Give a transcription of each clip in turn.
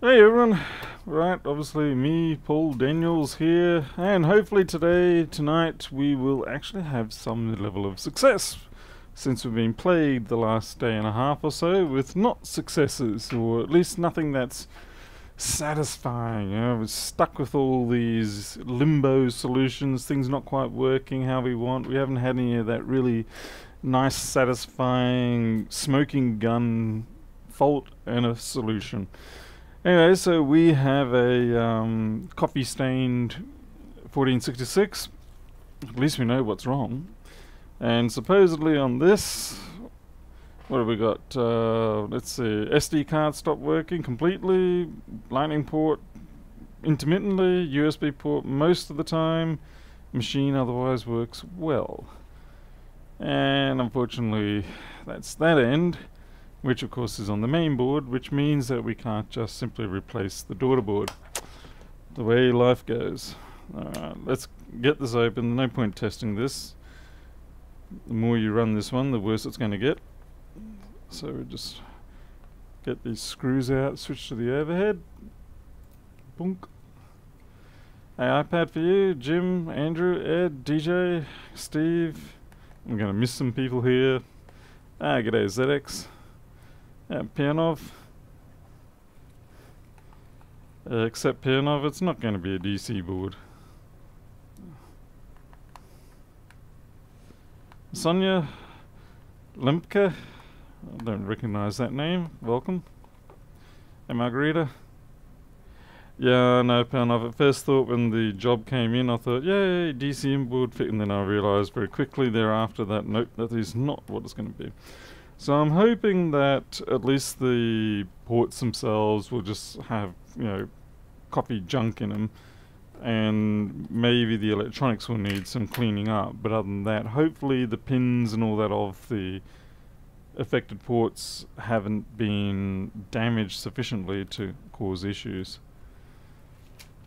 Hey everyone, right, obviously me, Paul Daniels here, and hopefully today, tonight, we will actually have some level of success, since we've been plagued the last day and a half or so with not successes, or at least nothing that's satisfying, you know, we're stuck with all these limbo solutions, things not quite working how we want, we haven't had any of that really nice, satisfying, smoking gun fault and a solution. Anyway, so we have a um, copy stained 1466. At least we know what's wrong. And supposedly on this, what have we got? Uh, let's see. SD card stopped working completely. Lightning port intermittently. USB port most of the time. Machine otherwise works well. And unfortunately, that's that end which of course is on the main board, which means that we can't just simply replace the daughter board. The way life goes. Alright, let's get this open. No point testing this. The more you run this one, the worse it's going to get. So we just get these screws out, switch to the overhead. Boonk. Hey, iPad for you, Jim, Andrew, Ed, DJ, Steve. I'm going to miss some people here. Ah, g'day ZX. Yeah, Pianov. Uh, except Pianov, it's not going to be a DC board. Sonia Lemke. I don't recognize that name. Welcome. Hey, Margarita. Yeah, no, Pianov. At first thought when the job came in, I thought, yay, DC board fit, and then I realized very quickly thereafter that nope, that is not what it's going to be. So I'm hoping that at least the ports themselves will just have, you know, copy junk in them and maybe the electronics will need some cleaning up. But other than that, hopefully the pins and all that of the affected ports haven't been damaged sufficiently to cause issues.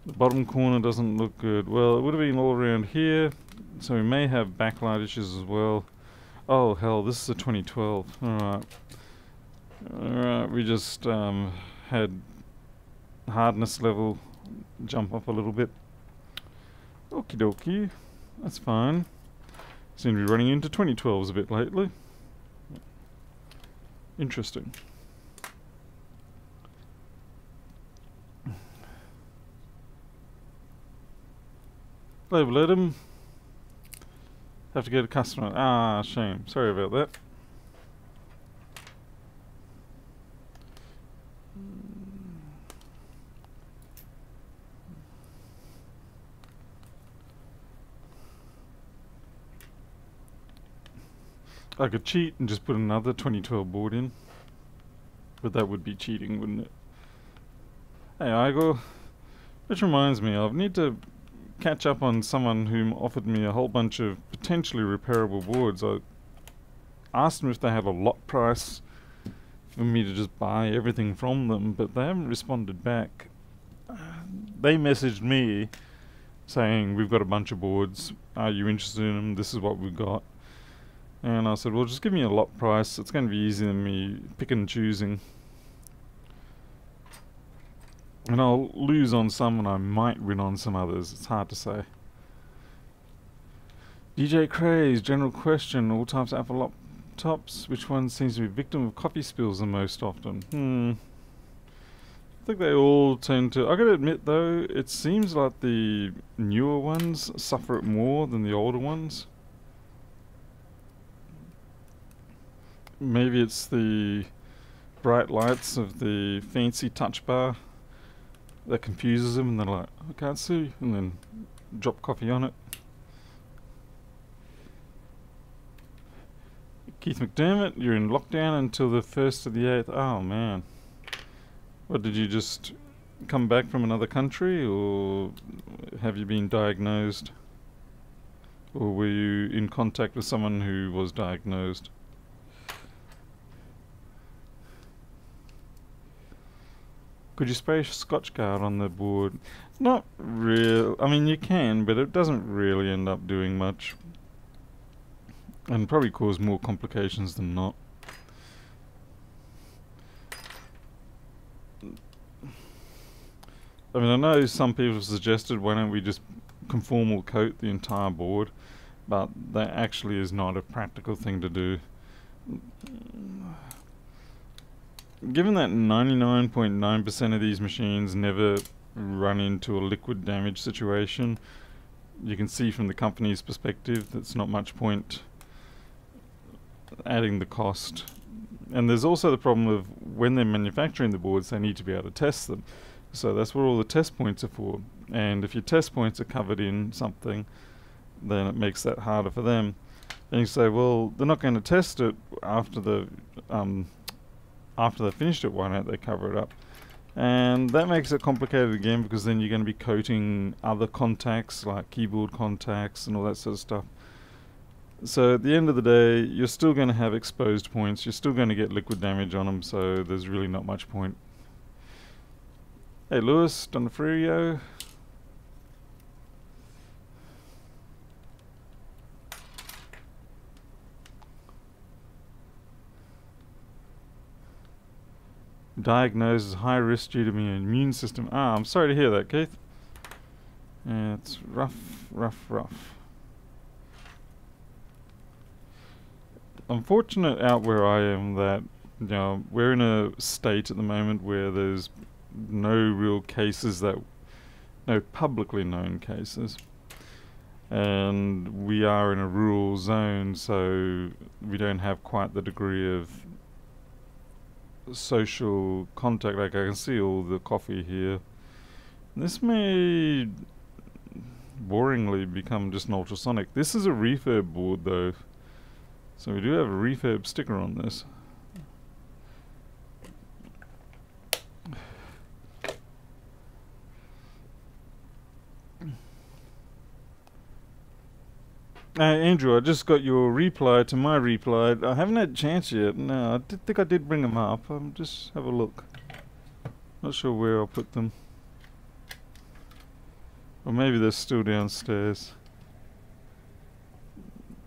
The bottom corner doesn't look good. Well, it would have been all around here, so we may have backlight issues as well. Oh hell, this is a 2012. Alright. Alright, we just um, had hardness level jump up a little bit. Okie dokie. That's fine. Seem to be running into 2012s a bit lately. Interesting. Label him. Have to get a customer. Ah, shame. Sorry about that. I could cheat and just put another 2012 board in. But that would be cheating, wouldn't it? Hey, Igor. Which reminds me, I need to catch up on someone who offered me a whole bunch of potentially repairable boards. I asked them if they had a lot price for me to just buy everything from them, but they haven't responded back. They messaged me saying, we've got a bunch of boards, are you interested in them, this is what we've got. And I said, well just give me a lot price, it's going to be easier than me picking and choosing. And I'll lose on some and I might win on some others. It's hard to say. DJ Craze, general question. All types of Apple laptops, which one seems to be victim of coffee spills the most often? Hmm. I think they all tend to... I gotta admit though, it seems like the newer ones suffer it more than the older ones. Maybe it's the bright lights of the fancy touch bar that confuses them and they're like, I can't see, and then drop coffee on it. Keith McDermott, you're in lockdown until the 1st of the 8th. Oh man. What, did you just come back from another country or have you been diagnosed? Or were you in contact with someone who was diagnosed? Could you spray Scotchgard on the board? Not real. I mean, you can, but it doesn't really end up doing much. And probably cause more complications than not. I mean, I know some people have suggested why don't we just conformal coat the entire board, but that actually is not a practical thing to do. Given that 99.9% of these machines never run into a liquid damage situation, you can see from the company's perspective that's not much point adding the cost. And there's also the problem of when they're manufacturing the boards, they need to be able to test them. So that's what all the test points are for. And if your test points are covered in something, then it makes that harder for them. And you say, well, they're not going to test it after the um, after they've finished it. Why don't they cover it up? And that makes it complicated again because then you're going to be coating other contacts like keyboard contacts and all that sort of stuff. So at the end of the day, you're still going to have exposed points. You're still going to get liquid damage on them, so there's really not much point. Hey Lewis, Donofrio. Diagnosed as high risk due to my immune system. Ah, I'm sorry to hear that, Keith. Yeah, it's rough, rough, rough. I'm fortunate out where I am that you know we're in a state at the moment where there's no real cases that no publicly known cases. And we are in a rural zone so we don't have quite the degree of social contact. Like I can see all the coffee here. This may boringly become just an ultrasonic. This is a refurb board though so we do have a refurb sticker on this. Uh, Andrew, I just got your reply to my reply. I haven't had a chance yet. No, I did think I did bring them up. Um, just have a look. Not sure where I'll put them. Or maybe they're still downstairs.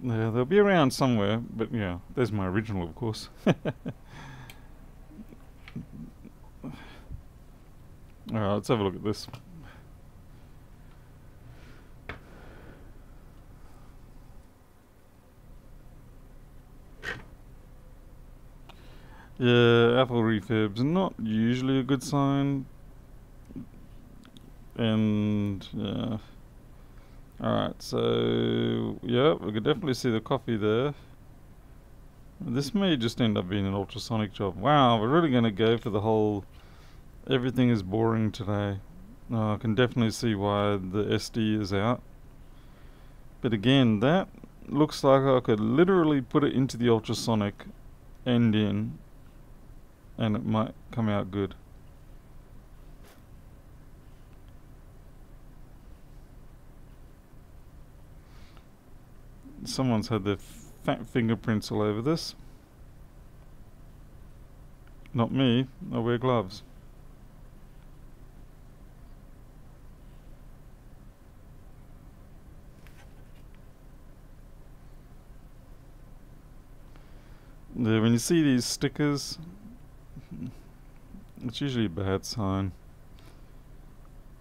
Yeah, they'll be around somewhere, but yeah, there's my original, of course. Alright, let's have a look at this. Yeah, Apple refurbs are not usually a good sign. And, yeah. Alright, so yeah, we can definitely see the coffee there. This may just end up being an ultrasonic job. Wow, we're really going to go for the whole everything is boring today. Uh, I can definitely see why the SD is out. But again, that looks like I could literally put it into the ultrasonic end in and it might come out good. Someone's had their fat fingerprints all over this. Not me, I wear gloves. Yeah, when you see these stickers, it's usually a bad sign.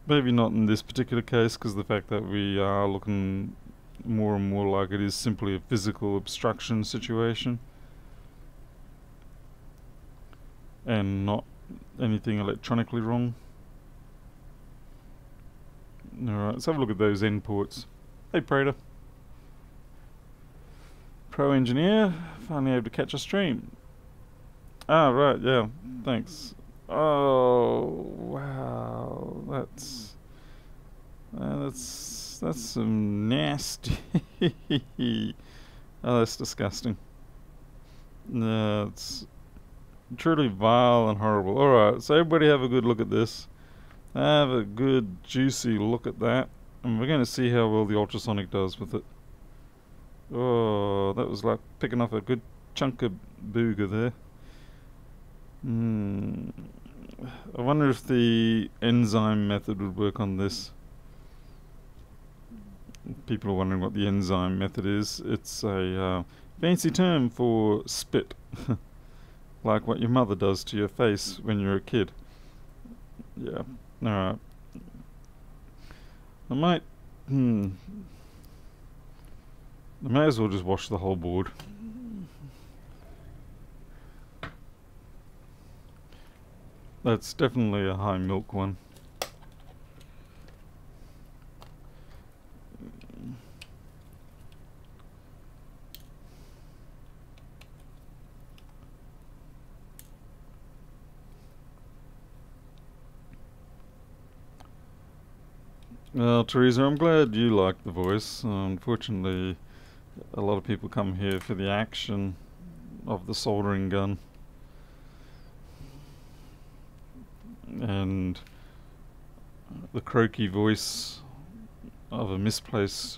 Maybe not in this particular case because the fact that we are looking more and more like it is simply a physical obstruction situation and not anything electronically wrong. Alright, let's have a look at those end ports. Hey Prater. Pro engineer, finally able to catch a stream. Ah, right, yeah, thanks. Oh, wow, that's... Uh, that's that's some nasty. oh, that's disgusting. It's truly vile and horrible. Alright, so everybody have a good look at this. Have a good juicy look at that. And we're going to see how well the ultrasonic does with it. Oh, that was like picking off a good chunk of booger there. Hmm. I wonder if the enzyme method would work on this people are wondering what the enzyme method is. It's a uh, fancy term for spit, like what your mother does to your face when you're a kid. Yeah, alright. I might... Hmm. I may as well just wash the whole board. That's definitely a high milk one. Well, Teresa, I'm glad you like the voice. Uh, unfortunately, a lot of people come here for the action of the soldering gun. And the croaky voice of a misplaced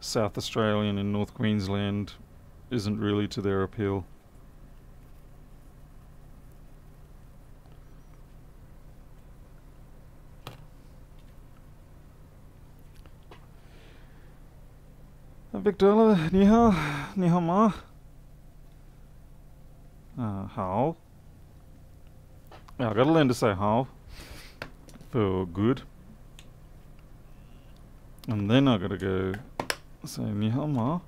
South Australian in North Queensland isn't really to their appeal. Uh, how? Yeah, I gotta learn to say how for good. And then I gotta go say ni hao ma.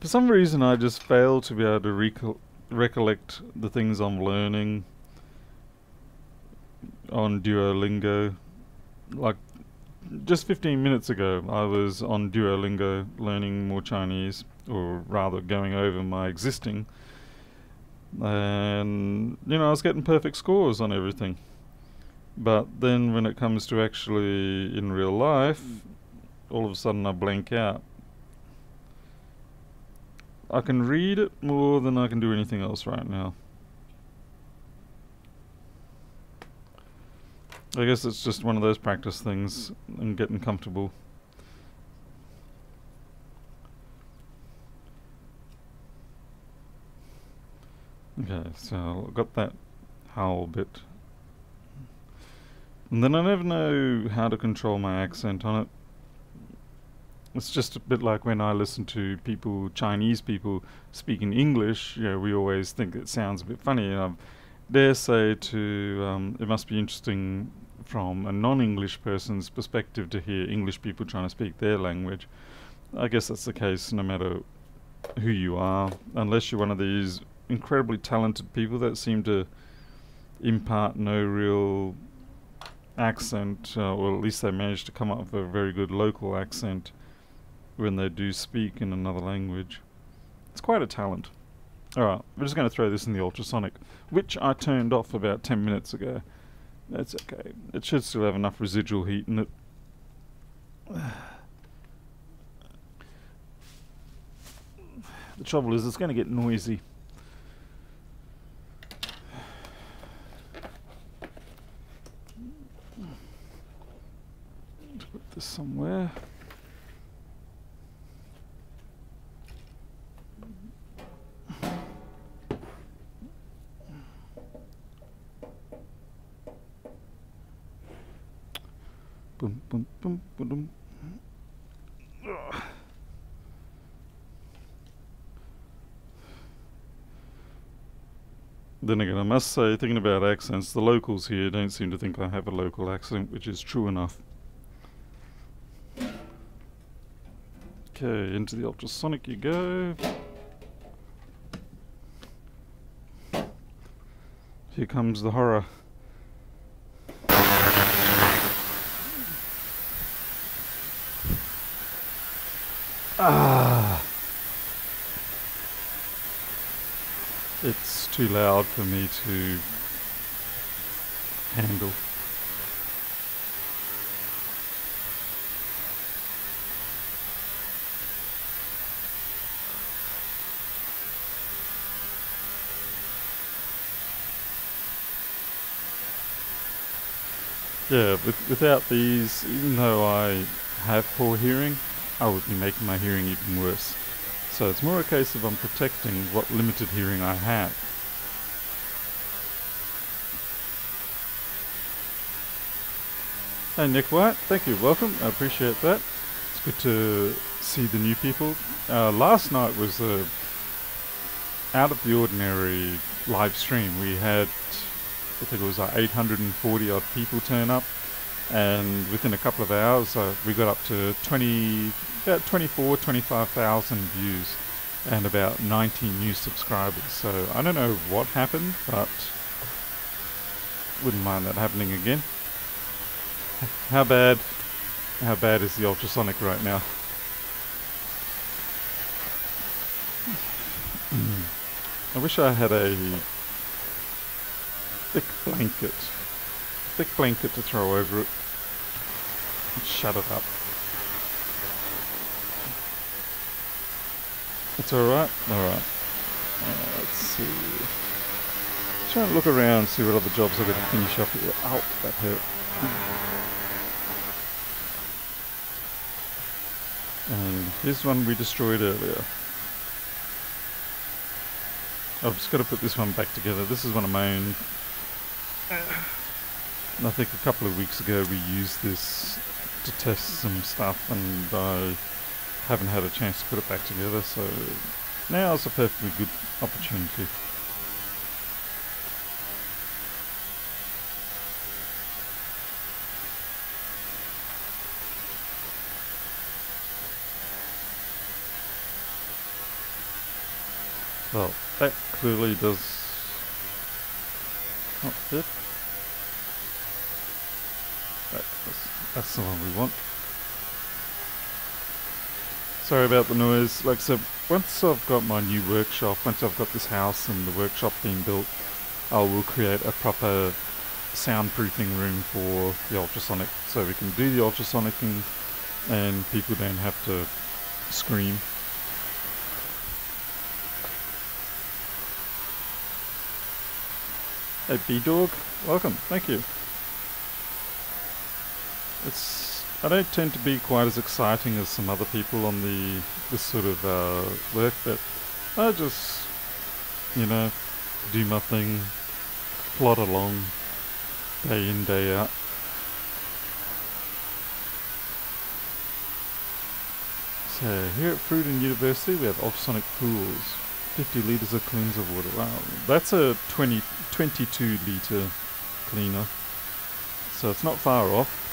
For some reason, I just fail to be able to recol recollect the things I'm learning on Duolingo like just 15 minutes ago, I was on Duolingo learning more Chinese, or rather going over my existing. And, you know, I was getting perfect scores on everything. But then when it comes to actually in real life, all of a sudden I blank out. I can read it more than I can do anything else right now. I guess it's just one of those practice things and getting comfortable. Okay, so I've got that howl bit. And then I never know how to control my accent on it. It's just a bit like when I listen to people, Chinese people, speaking English, you know, we always think it sounds a bit funny. And I dare say to, um, it must be interesting from a non-English person's perspective to hear English people trying to speak their language. I guess that's the case no matter who you are, unless you're one of these incredibly talented people that seem to impart no real accent, uh, or at least they manage to come up with a very good local accent when they do speak in another language. It's quite a talent. Alright, we're just going to throw this in the ultrasonic, which I turned off about 10 minutes ago. That's okay. It should still have enough residual heat in it. The trouble is it's going to get noisy. put this somewhere. Boom, boom, boom, boom, boom. Then again, I must say, thinking about accents, the locals here don't seem to think I have a local accent, which is true enough. Okay, into the ultrasonic you go. Here comes the horror. Ah. It's too loud for me to handle. Yeah, with, without these, even though I have poor hearing, I would be making my hearing even worse. So it's more a case of I'm protecting what limited hearing I have. Hey Nick White, thank you, welcome, I appreciate that. It's good to see the new people. Uh, last night was a out of the ordinary live stream. We had I think it was like 840 odd people turn up, and within a couple of hours, uh, we got up to 20, about 24, 25,000 views, and about 90 new subscribers. So I don't know what happened, but wouldn't mind that happening again. How bad? How bad is the ultrasonic right now? I wish I had a thick blanket, thick blanket to throw over it. And shut it up. It's alright? Alright. Uh, let's see. Try and look around, see what other jobs I've got to finish up here. Ow, that hurt. And here's one we destroyed earlier. I've just got to put this one back together. This is one of my own. I think a couple of weeks ago we used this to test some stuff and I haven't had a chance to put it back together so now is a perfectly good opportunity. Well, that clearly does not fit. That's, the one we want. Sorry about the noise. Like I said, once I've got my new workshop, once I've got this house and the workshop being built, I will create a proper soundproofing room for the ultrasonic so we can do the ultrasonicing and people don't have to scream Hey B-Dog, welcome, thank you. It's I don't tend to be quite as exciting as some other people on the this sort of uh, work, but I just, you know, do my thing, plod along, day in, day out. So here at Fruiton University we have ultrasonic pools. 50 litres of cleanser water. Wow, that's a 20, 22 litre cleaner. So it's not far off.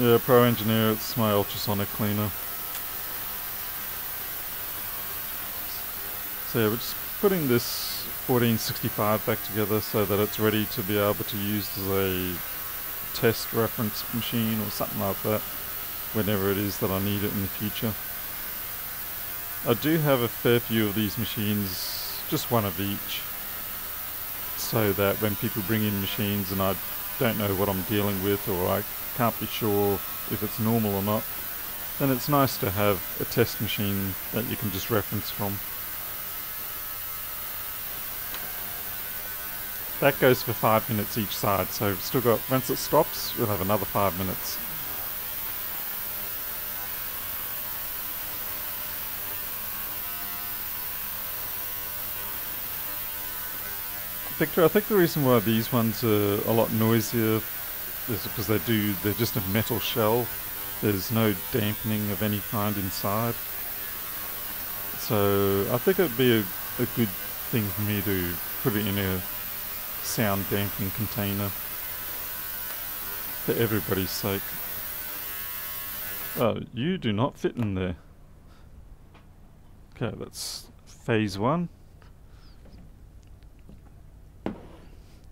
Yeah, Pro Engineer, it's my ultrasonic cleaner. So yeah, we're just putting this 1465 back together so that it's ready to be able to use as a test reference machine or something like that whenever it is that I need it in the future. I do have a fair few of these machines, just one of each, so that when people bring in machines and I don't know what I'm dealing with or I can't be sure if it's normal or not, then it's nice to have a test machine that you can just reference from. That goes for five minutes each side, so we've still got, once it stops, we'll have another five minutes. I think the reason why these ones are a lot noisier is because they do, they're just a metal shell. There's no dampening of any kind inside. So I think it'd be a, a good thing for me to put it in a sound damping container for everybody's sake. Oh, you do not fit in there. Okay, that's phase one.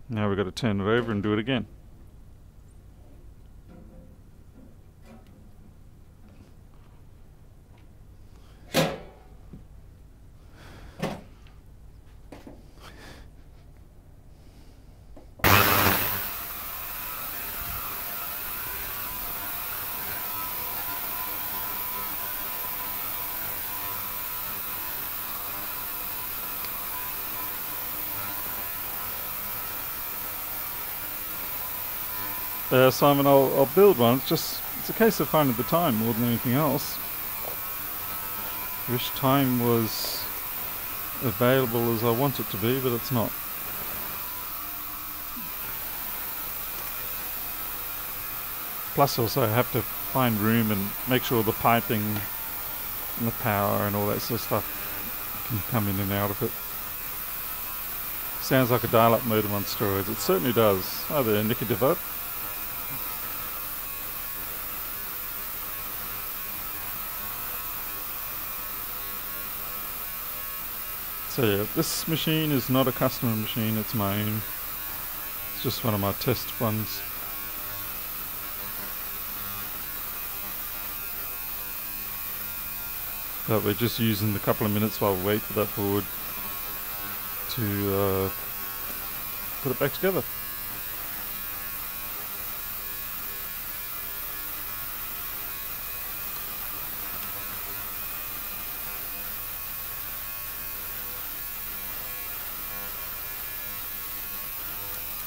Now we've got to turn it over and do it again. Uh, Simon, I'll, I'll build one. It's just it's a case of finding the time more than anything else. Wish time was available as I want it to be, but it's not. Plus also I have to find room and make sure the piping and the power and all that sort of stuff can come in and out of it. Sounds like a dial-up modem on steroids. It certainly does. Hi there, Nicky Devote. So yeah, this machine is not a customer machine, it's my own. It's just one of my test ones. But we're just using the couple of minutes while we wait for that board to uh, put it back together.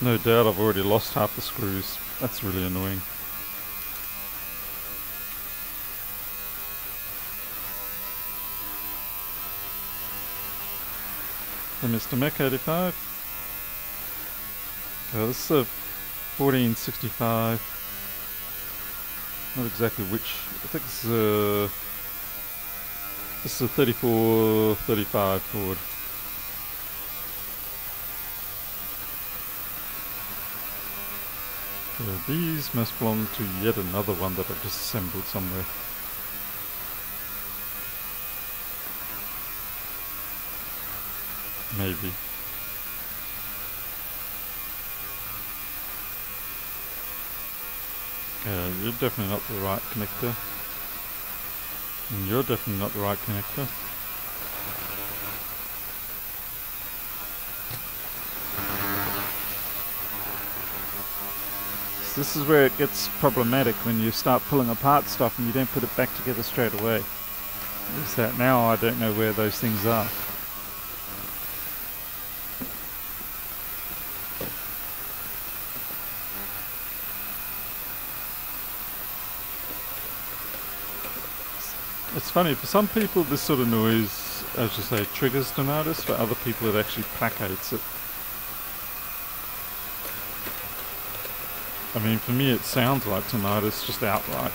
No doubt I've already lost half the screws. That's really annoying. The Mr. Mech 85. Uh, this is a 1465. Not exactly which. I think this is a. This is a 3435 Ford. These must belong to yet another one that I've disassembled somewhere. Maybe. Uh, you're definitely not the right connector. And you're definitely not the right connector. This is where it gets problematic when you start pulling apart stuff and you don't put it back together straight away. Is that now I don't know where those things are. It's funny, for some people this sort of noise, as you say, triggers tinnitus, for other people it actually placates it. I mean, for me it sounds like tinnitus just outright.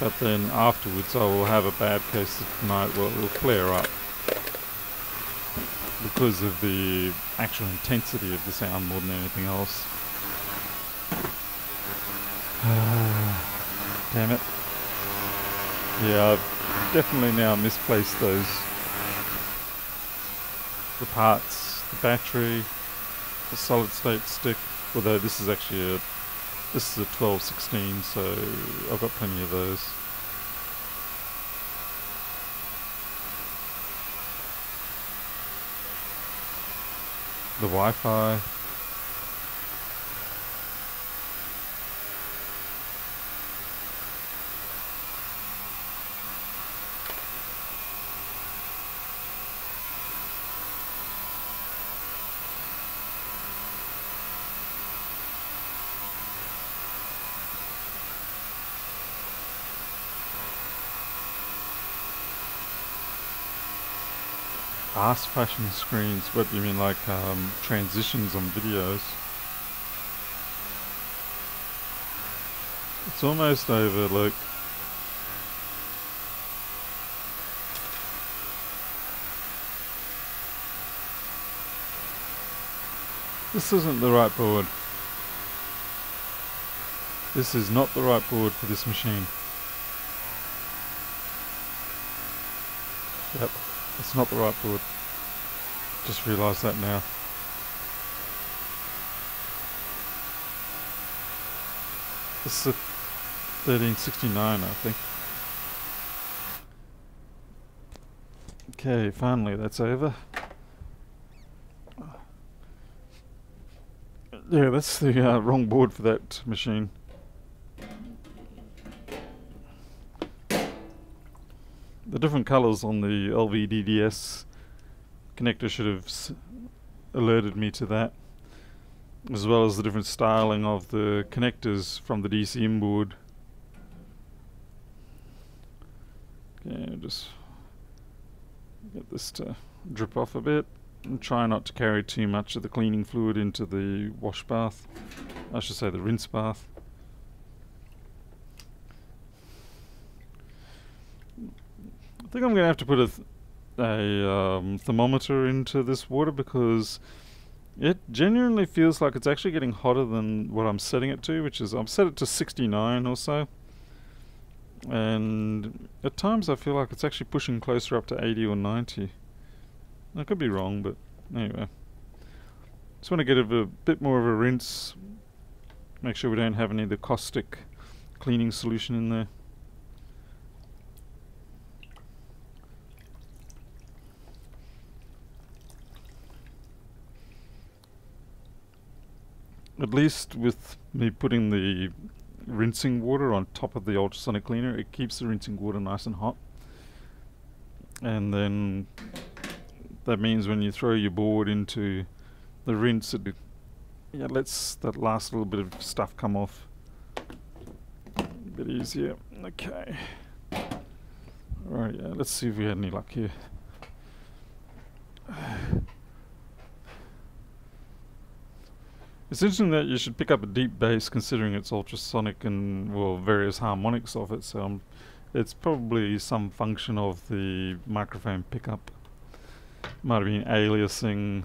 But then afterwards I will have a bad case of tinnitus, well it will flare up. Because of the actual intensity of the sound more than anything else. Damn it. Yeah, I've definitely now misplaced those. The parts, the battery, the solid state stick, although this is actually a, this is a 1216, so I've got plenty of those. The Wi-Fi, fast fashion screens. What do you mean, like um, transitions on videos? It's almost over, look. This isn't the right board. This is not the right board for this machine. Yep, it's not the right board. Just realised that now. This is a 1369, I think. Okay, finally that's over. Yeah, that's the uh, wrong board for that machine. The different colours on the LVDS connector should have alerted me to that as well as the different styling of the connectors from the DCM board okay just get this to drip off a bit and try not to carry too much of the cleaning fluid into the wash bath. I should say the rinse bath. I think I'm gonna have to put a a um, thermometer into this water because it genuinely feels like it's actually getting hotter than what I'm setting it to, which is I've set it to 69 or so. And at times I feel like it's actually pushing closer up to 80 or 90. I could be wrong, but anyway. Just want to get a, a bit more of a rinse. Make sure we don't have any of the caustic cleaning solution in there. At least with me putting the rinsing water on top of the ultrasonic cleaner, it keeps the rinsing water nice and hot. And then that means when you throw your board into the rinse, it yeah, lets that last little bit of stuff come off a bit easier. Okay. Alright, yeah, let's see if we had any luck here. It's interesting that you should pick up a deep bass considering it's ultrasonic and, well, various harmonics of it, so um, it's probably some function of the microphone pickup. Might have been aliasing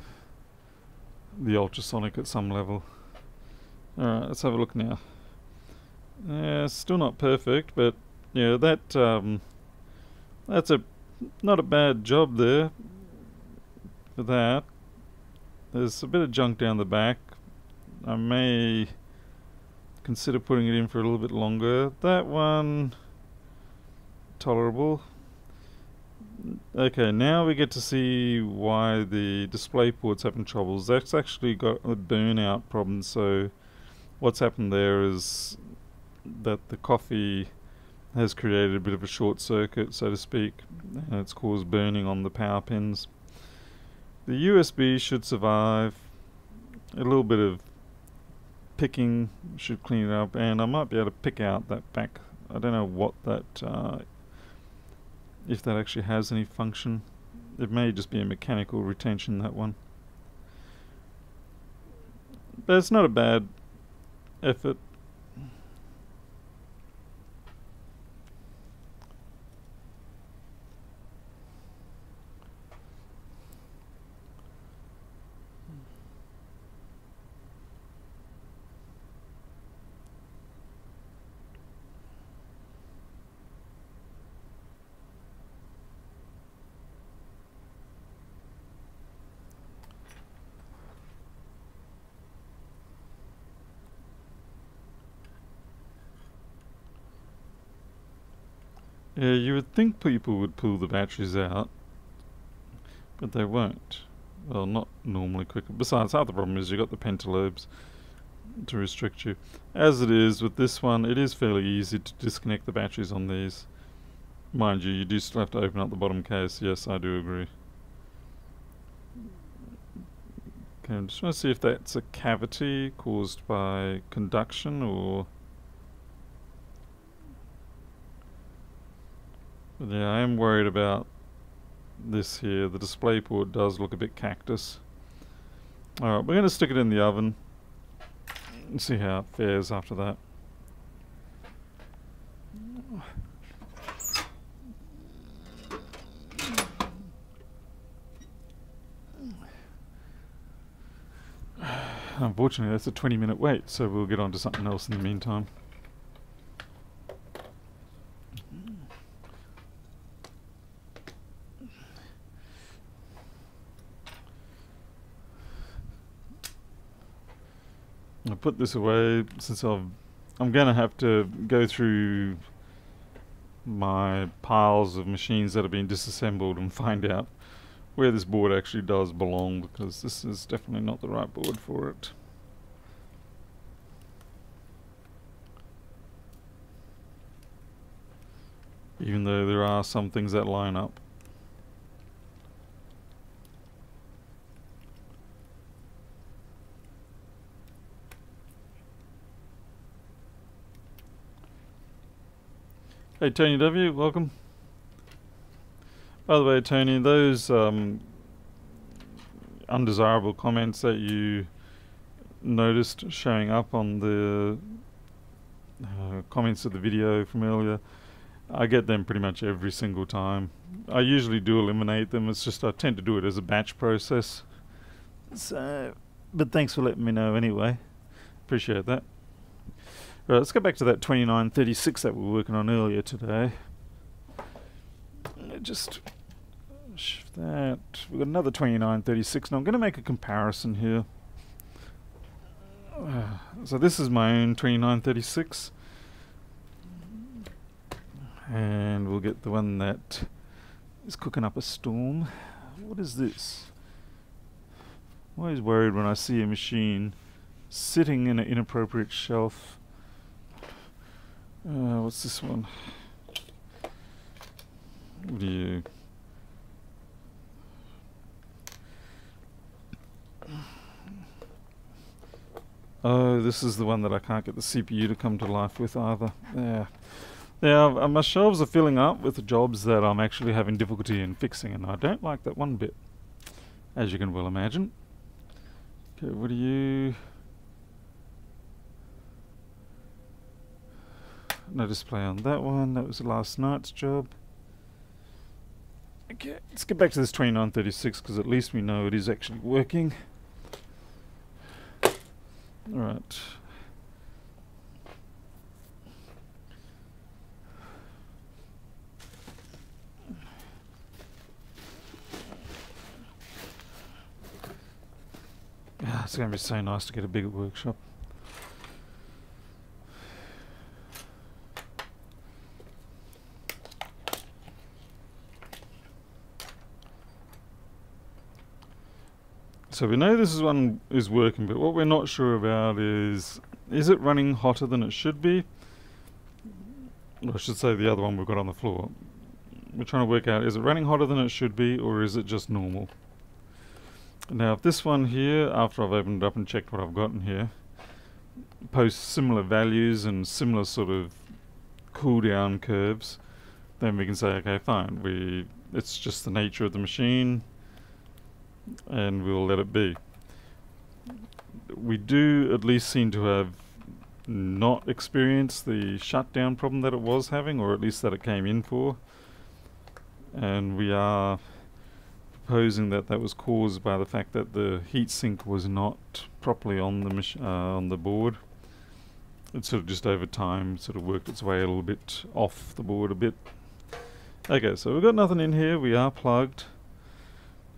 the ultrasonic at some level. Alright, let's have a look now. Yeah, still not perfect, but yeah, that um, that's a not a bad job there for that. There's a bit of junk down the back. I may consider putting it in for a little bit longer. That one tolerable. Okay, now we get to see why the display port's having troubles. That's actually got a burnout problem, so what's happened there is that the coffee has created a bit of a short circuit, so to speak, and it's caused burning on the power pins. The USB should survive. A little bit of picking should clean it up, and I might be able to pick out that back. I don't know what that uh, if that actually has any function. It may just be a mechanical retention, that one. But it's not a bad effort. You would think people would pull the batteries out, but they won't. Well, not normally quickly. Besides, the other problem is you've got the pentalobes to restrict you. As it is, with this one, it is fairly easy to disconnect the batteries on these. Mind you, you do still have to open up the bottom case. Yes, I do agree. Okay, I'm just trying to see if that's a cavity caused by conduction or... Yeah, I am worried about this here. The display port does look a bit cactus. Alright, we're going to stick it in the oven and see how it fares after that. Unfortunately, that's a 20 minute wait, so we'll get on to something else in the meantime. Put this away since I've, I'm going to have to go through my piles of machines that have been disassembled and find out where this board actually does belong because this is definitely not the right board for it. Even though there are some things that line up. Hey Tony W, welcome. By the way, Tony, those um, undesirable comments that you noticed showing up on the uh, comments of the video from earlier, I get them pretty much every single time. I usually do eliminate them. It's just I tend to do it as a batch process. So, but thanks for letting me know anyway. Appreciate that. Right, let's go back to that 2936 that we were working on earlier today. Just shift that. We've got another 2936. Now I'm going to make a comparison here. So this is my own 2936 and we'll get the one that is cooking up a storm. What is this? I'm always worried when I see a machine sitting in an inappropriate shelf. Uh, what's this one? What do you... Oh, this is the one that I can't get the CPU to come to life with either. Yeah. Yeah, uh, my shelves are filling up with jobs that I'm actually having difficulty in fixing, and I don't like that one bit, as you can well imagine. Okay, what do you... No display on that one, that was last night's job. Okay, let's get back to this 2936, because at least we know it is actually working. Alright. Yeah, it's going to be so nice to get a bigger workshop. So we know this is one is working, but what we're not sure about is, is it running hotter than it should be? Or I should say the other one we've got on the floor. We're trying to work out, is it running hotter than it should be, or is it just normal? Now if this one here, after I've opened it up and checked what I've got in here, posts similar values and similar sort of cooldown curves, then we can say, okay, fine, we it's just the nature of the machine, and we'll let it be. We do at least seem to have not experienced the shutdown problem that it was having, or at least that it came in for. And we are proposing that that was caused by the fact that the heatsink was not properly on the uh, on the board. It sort of just over time sort of worked its way a little bit off the board a bit. Okay, so we've got nothing in here. We are plugged.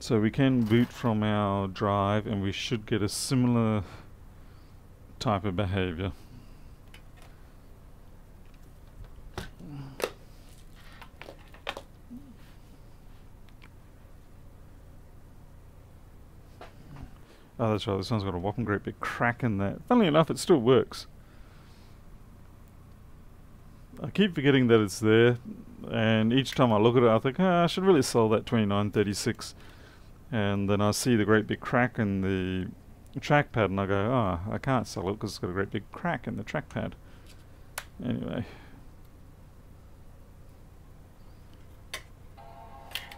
So we can boot from our drive and we should get a similar type of behavior. Oh, that's right. This one's got a whopping great big crack in there. Funnily enough, it still works. I keep forgetting that it's there, and each time I look at it, I think, oh, I should really sell that 2936. And then I see the great big crack in the trackpad, and I go, oh, I can't sell it because it's got a great big crack in the trackpad. Anyway.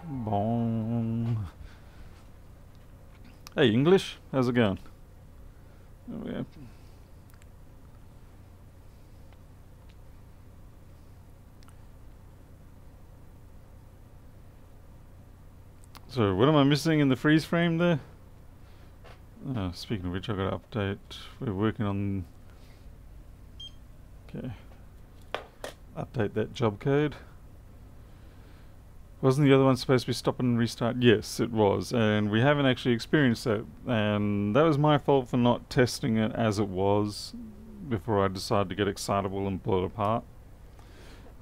Bong. Hey, English, how's it going? Oh, yeah. So, what am I missing in the freeze frame there? Oh, speaking of which, I've got to update. We're working on... Okay. Update that job code. Wasn't the other one supposed to be stop and restart? Yes, it was, and we haven't actually experienced that, and that was my fault for not testing it as it was before I decided to get excitable and pull it apart.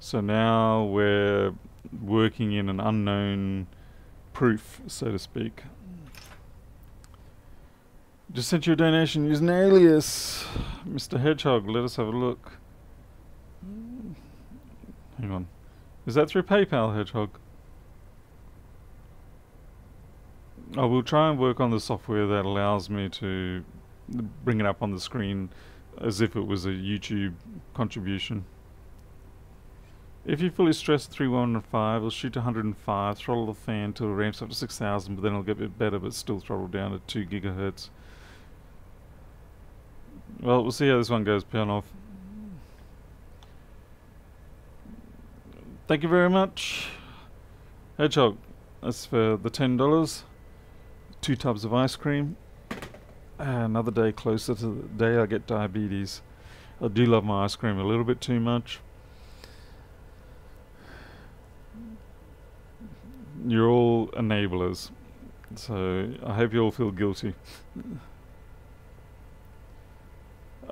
So now we're working in an unknown proof, so to speak. Just sent you a donation using an alias. Mr. Hedgehog, let us have a look. Hang on. Is that through PayPal, Hedgehog? I will try and work on the software that allows me to bring it up on the screen as if it was a YouTube contribution. If you fully stress 3105, it'll shoot to 105, throttle the fan until it ramps up to 6000, but then it'll get a bit better, but still throttle down to 2 gigahertz. Well, we'll see how this one goes, Pianov. thank you very much. Hedgehog, that's for the $10. Two tubs of ice cream. another day closer to the day I get diabetes. I do love my ice cream a little bit too much. You're all enablers. So I hope you all feel guilty.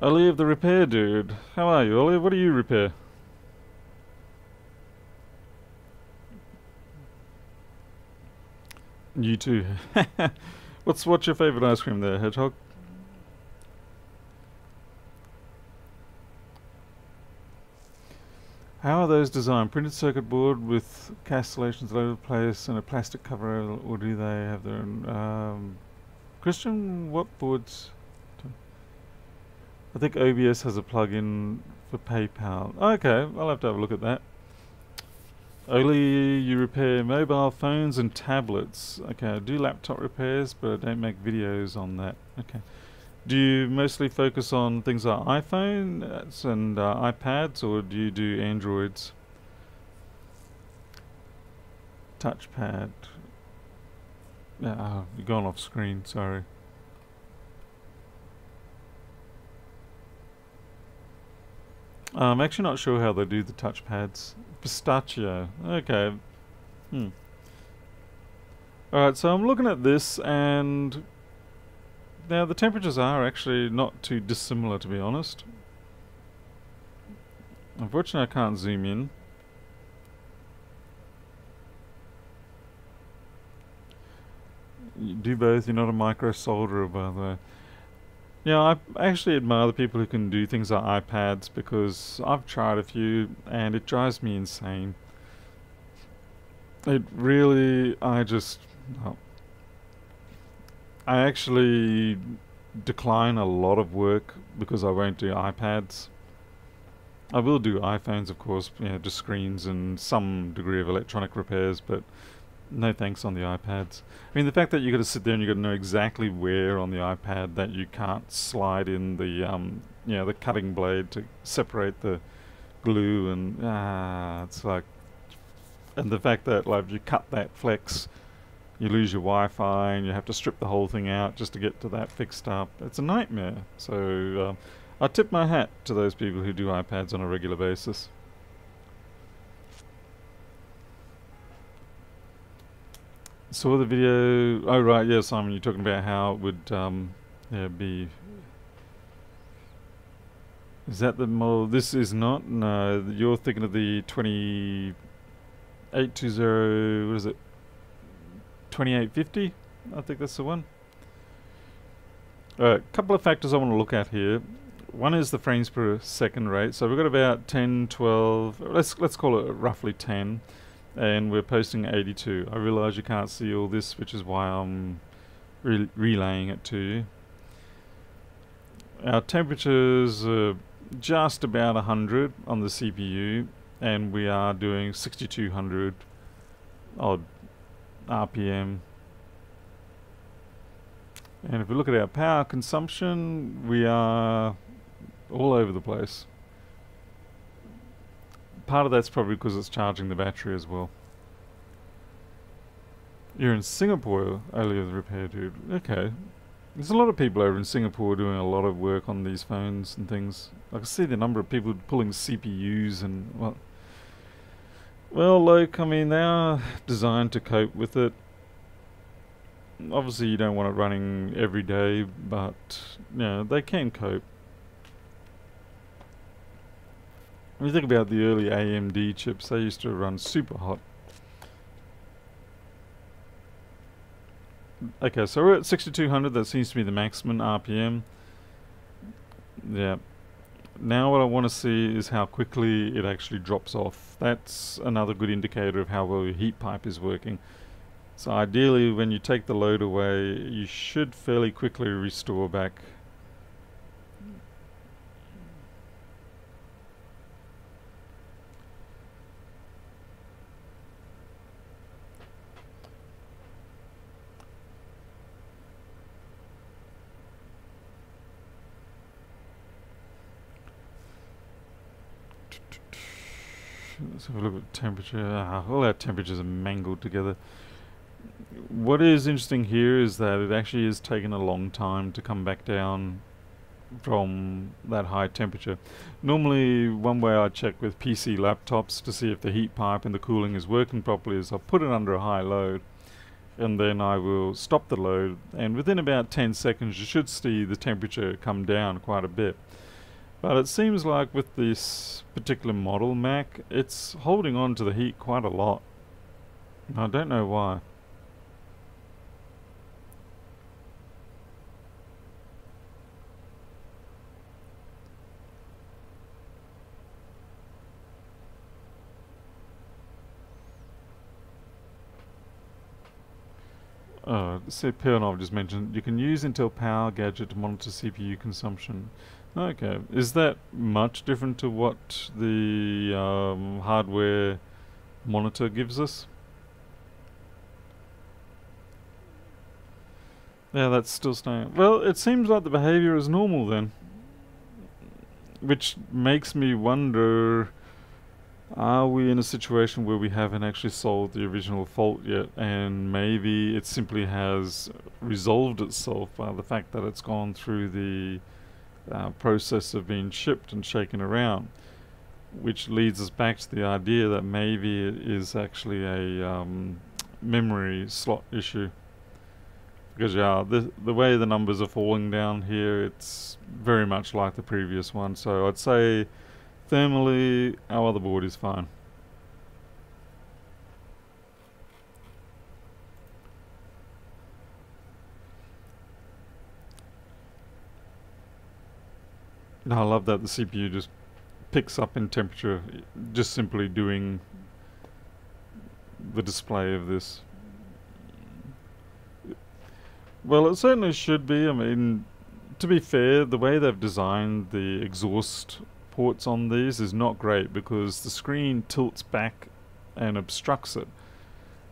Olive the repair dude. How are you, Olive? What do you repair? You too. what's what's your favourite ice cream there, Hedgehog? How are those designed? Printed circuit board with castellations all over the place and a plastic cover, or do they have their own? Um, Christian, what boards? I think OBS has a plug-in for PayPal. Okay, I'll have to have a look at that. Only you repair mobile phones and tablets. Okay, I do laptop repairs, but I don't make videos on that. Okay. Do you mostly focus on things like iPhones and uh, iPads, or do you do Androids? Touchpad. Uh, you've gone off screen, sorry. I'm actually not sure how they do the touchpads. Pistachio. Okay. Hmm. Alright, so I'm looking at this and now the temperatures are actually not too dissimilar to be honest. Unfortunately I can't zoom in. You do both, you're not a micro solderer by the way. Yeah, I actually admire the people who can do things like iPads because I've tried a few and it drives me insane. It really, I just, oh, I actually decline a lot of work because I won't do iPads. I will do iPhones, of course, you know, just screens and some degree of electronic repairs, but no thanks on the iPads. I mean, the fact that you got to sit there and you got to know exactly where on the iPad that you can't slide in the, um, you know, the cutting blade to separate the glue and ah, it's like, and the fact that like you cut that flex you lose your Wi-Fi and you have to strip the whole thing out just to get to that fixed up. It's a nightmare. So uh, I tip my hat to those people who do iPads on a regular basis. Saw the video. Oh right, yeah, Simon, you're talking about how it would um, yeah, be. Is that the model? This is not. No, you're thinking of the 2820. What is it? 2850. I think that's the one. A couple of factors I want to look at here. One is the frames per second rate. So we've got about 10, 12, let's, let's call it roughly 10. And we're posting 82. I realize you can't see all this, which is why I'm re relaying it to you. Our temperatures are just about 100 on the CPU, and we are doing 6200 odd RPM. And if we look at our power consumption, we are all over the place. Part of that's probably because it's charging the battery as well. You're in Singapore, earlier the repair dude. Okay. There's a lot of people over in Singapore doing a lot of work on these phones and things. I can see the number of people pulling CPUs and, well, well, like, I mean, they are designed to cope with it. Obviously, you don't want it running every day, but, you know, they can cope. When you think about the early AMD chips, they used to run super hot. Okay, so we're at 6200, that seems to be the maximum RPM. Yeah, now what I want to see is how quickly it actually drops off. That's another good indicator of how well your heat pipe is working. So ideally when you take the load away you should fairly quickly restore back Let's have a look at temperature. Ah, all our temperatures are mangled together. What is interesting here is that it actually is taken a long time to come back down from that high temperature. Normally, one way I check with PC laptops to see if the heat pipe and the cooling is working properly is I'll put it under a high load and then I will stop the load and within about 10 seconds you should see the temperature come down quite a bit. But it seems like with this particular model Mac, it's holding on to the heat quite a lot. I don't know why. Uh, say Pernov just mentioned you can use Intel Power Gadget to monitor CPU consumption. Okay, is that much different to what the um, hardware monitor gives us? Yeah, that's still staying. Well, it seems like the behavior is normal then. Which makes me wonder are we in a situation where we haven't actually solved the original fault yet and maybe it simply has resolved itself by the fact that it's gone through the uh, process of being shipped and shaken around which leads us back to the idea that maybe it is actually a um, memory slot issue because yeah the, the way the numbers are falling down here it's very much like the previous one so I'd say Thermally, our other board is fine. I love that the CPU just picks up in temperature just simply doing the display of this. Well, it certainly should be. I mean, to be fair, the way they've designed the exhaust ports on these is not great because the screen tilts back and obstructs it.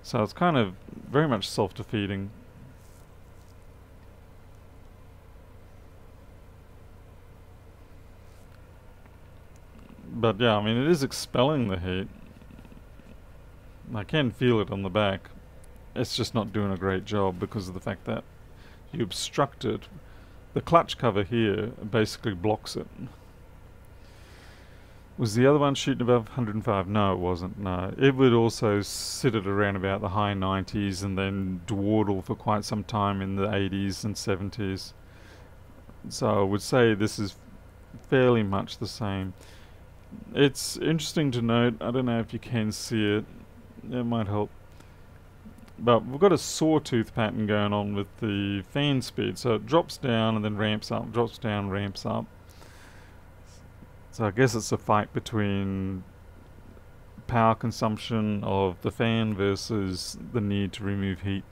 So it's kind of very much self-defeating. But yeah, I mean it is expelling the heat. I can feel it on the back. It's just not doing a great job because of the fact that you obstruct it. The clutch cover here basically blocks it. Was the other one shooting above 105? No, it wasn't. No, it would also sit at around about the high 90s and then dawdle for quite some time in the 80s and 70s. So I would say this is fairly much the same. It's interesting to note. I don't know if you can see it. It might help. But we've got a sawtooth pattern going on with the fan speed. So it drops down and then ramps up, drops down, ramps up. So I guess it's a fight between power consumption of the fan versus the need to remove heat.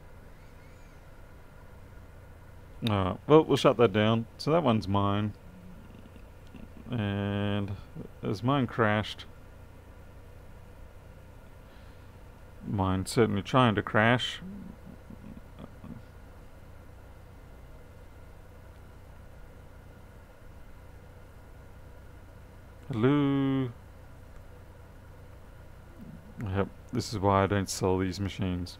Alright, well we'll shut that down. So that one's mine. And as mine crashed, mine certainly trying to crash. Hello? Yep, this is why I don't sell these machines.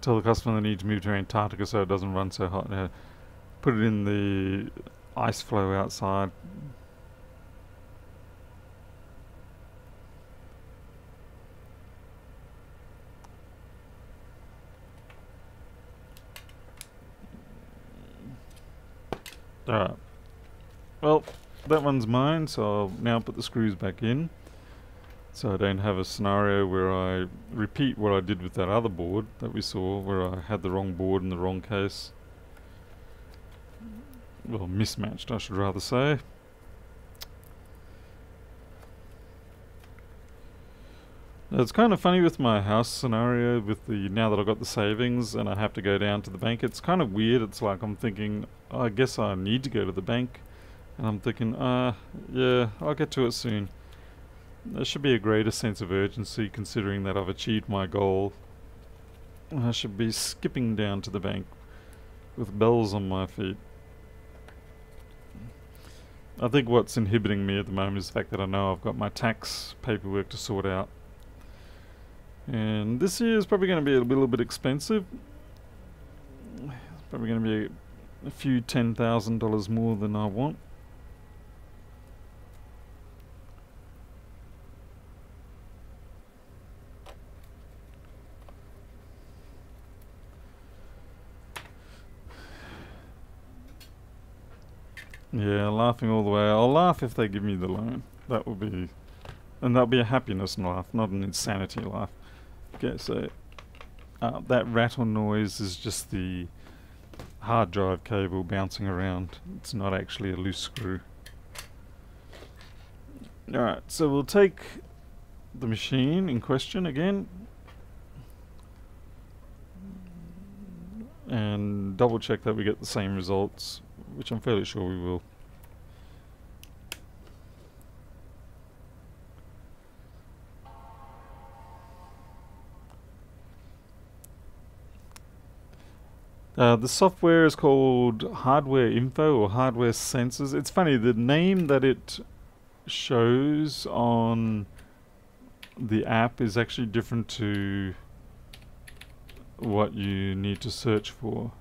Tell the customer they need to move to Antarctica so it doesn't run so hot. Yeah. Put it in the ice floe outside. Alright. Well, that one's mine, so I'll now put the screws back in. So I don't have a scenario where I repeat what I did with that other board that we saw, where I had the wrong board in the wrong case. Well, mismatched, I should rather say. It's kind of funny with my house scenario with the now that I've got the savings and I have to go down to the bank. It's kind of weird. It's like I'm thinking, I guess I need to go to the bank. And I'm thinking, uh, yeah, I'll get to it soon. There should be a greater sense of urgency considering that I've achieved my goal. I should be skipping down to the bank with bells on my feet. I think what's inhibiting me at the moment is the fact that I know I've got my tax paperwork to sort out. And this year is probably going to be a little bit expensive. It's probably going to be a, few ten thousand dollars more than I want. Yeah, laughing all the way. I'll laugh if they give me the loan. That will be... And that'll be a happiness laugh, not an insanity laugh. Okay, so... Uh, that rattle noise is just the hard drive cable bouncing around. It's not actually a loose screw. Alright, so we'll take the machine in question again. And double check that we get the same results which I'm fairly sure we will. Uh, the software is called Hardware Info or Hardware Sensors. It's funny, the name that it shows on the app is actually different to what you need to search for.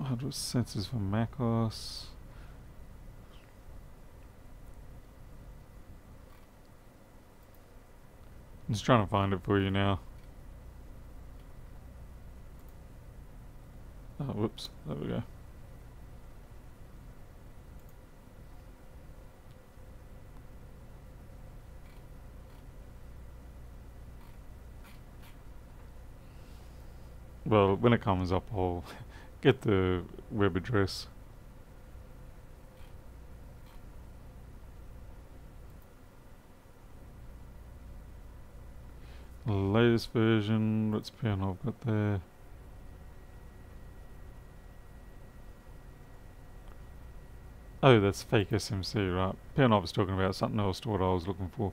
Hardware sensors for macOS. I'm just trying to find it for you now. Oh, whoops. There we go. Well, when it comes up, I'll get the web address. Latest version, what's pen I've got there? Oh, that's fake SMC, right. I was talking about something else to what I was looking for.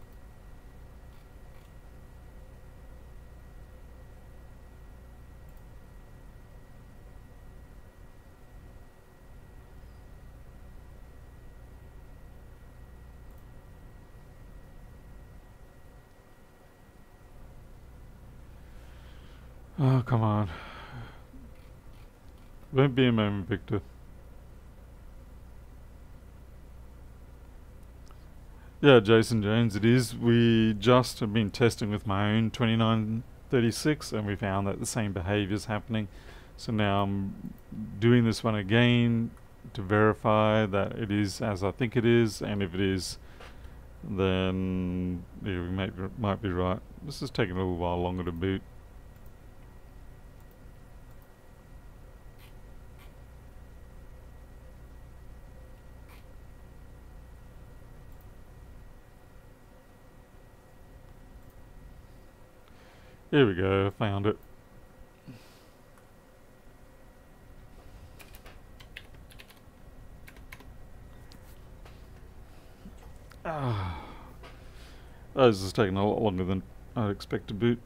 Oh, come on. Won't be a moment, Victor. Yeah, Jason Jones, it is. We just have been testing with my own 2936 and we found that the same behavior is happening. So now I'm doing this one again to verify that it is as I think it is and if it is then yeah, we might, might be right. This is taking a little while longer to boot. Here we go, found it. Ah. Oh, this is taking a lot longer than I'd expect to boot.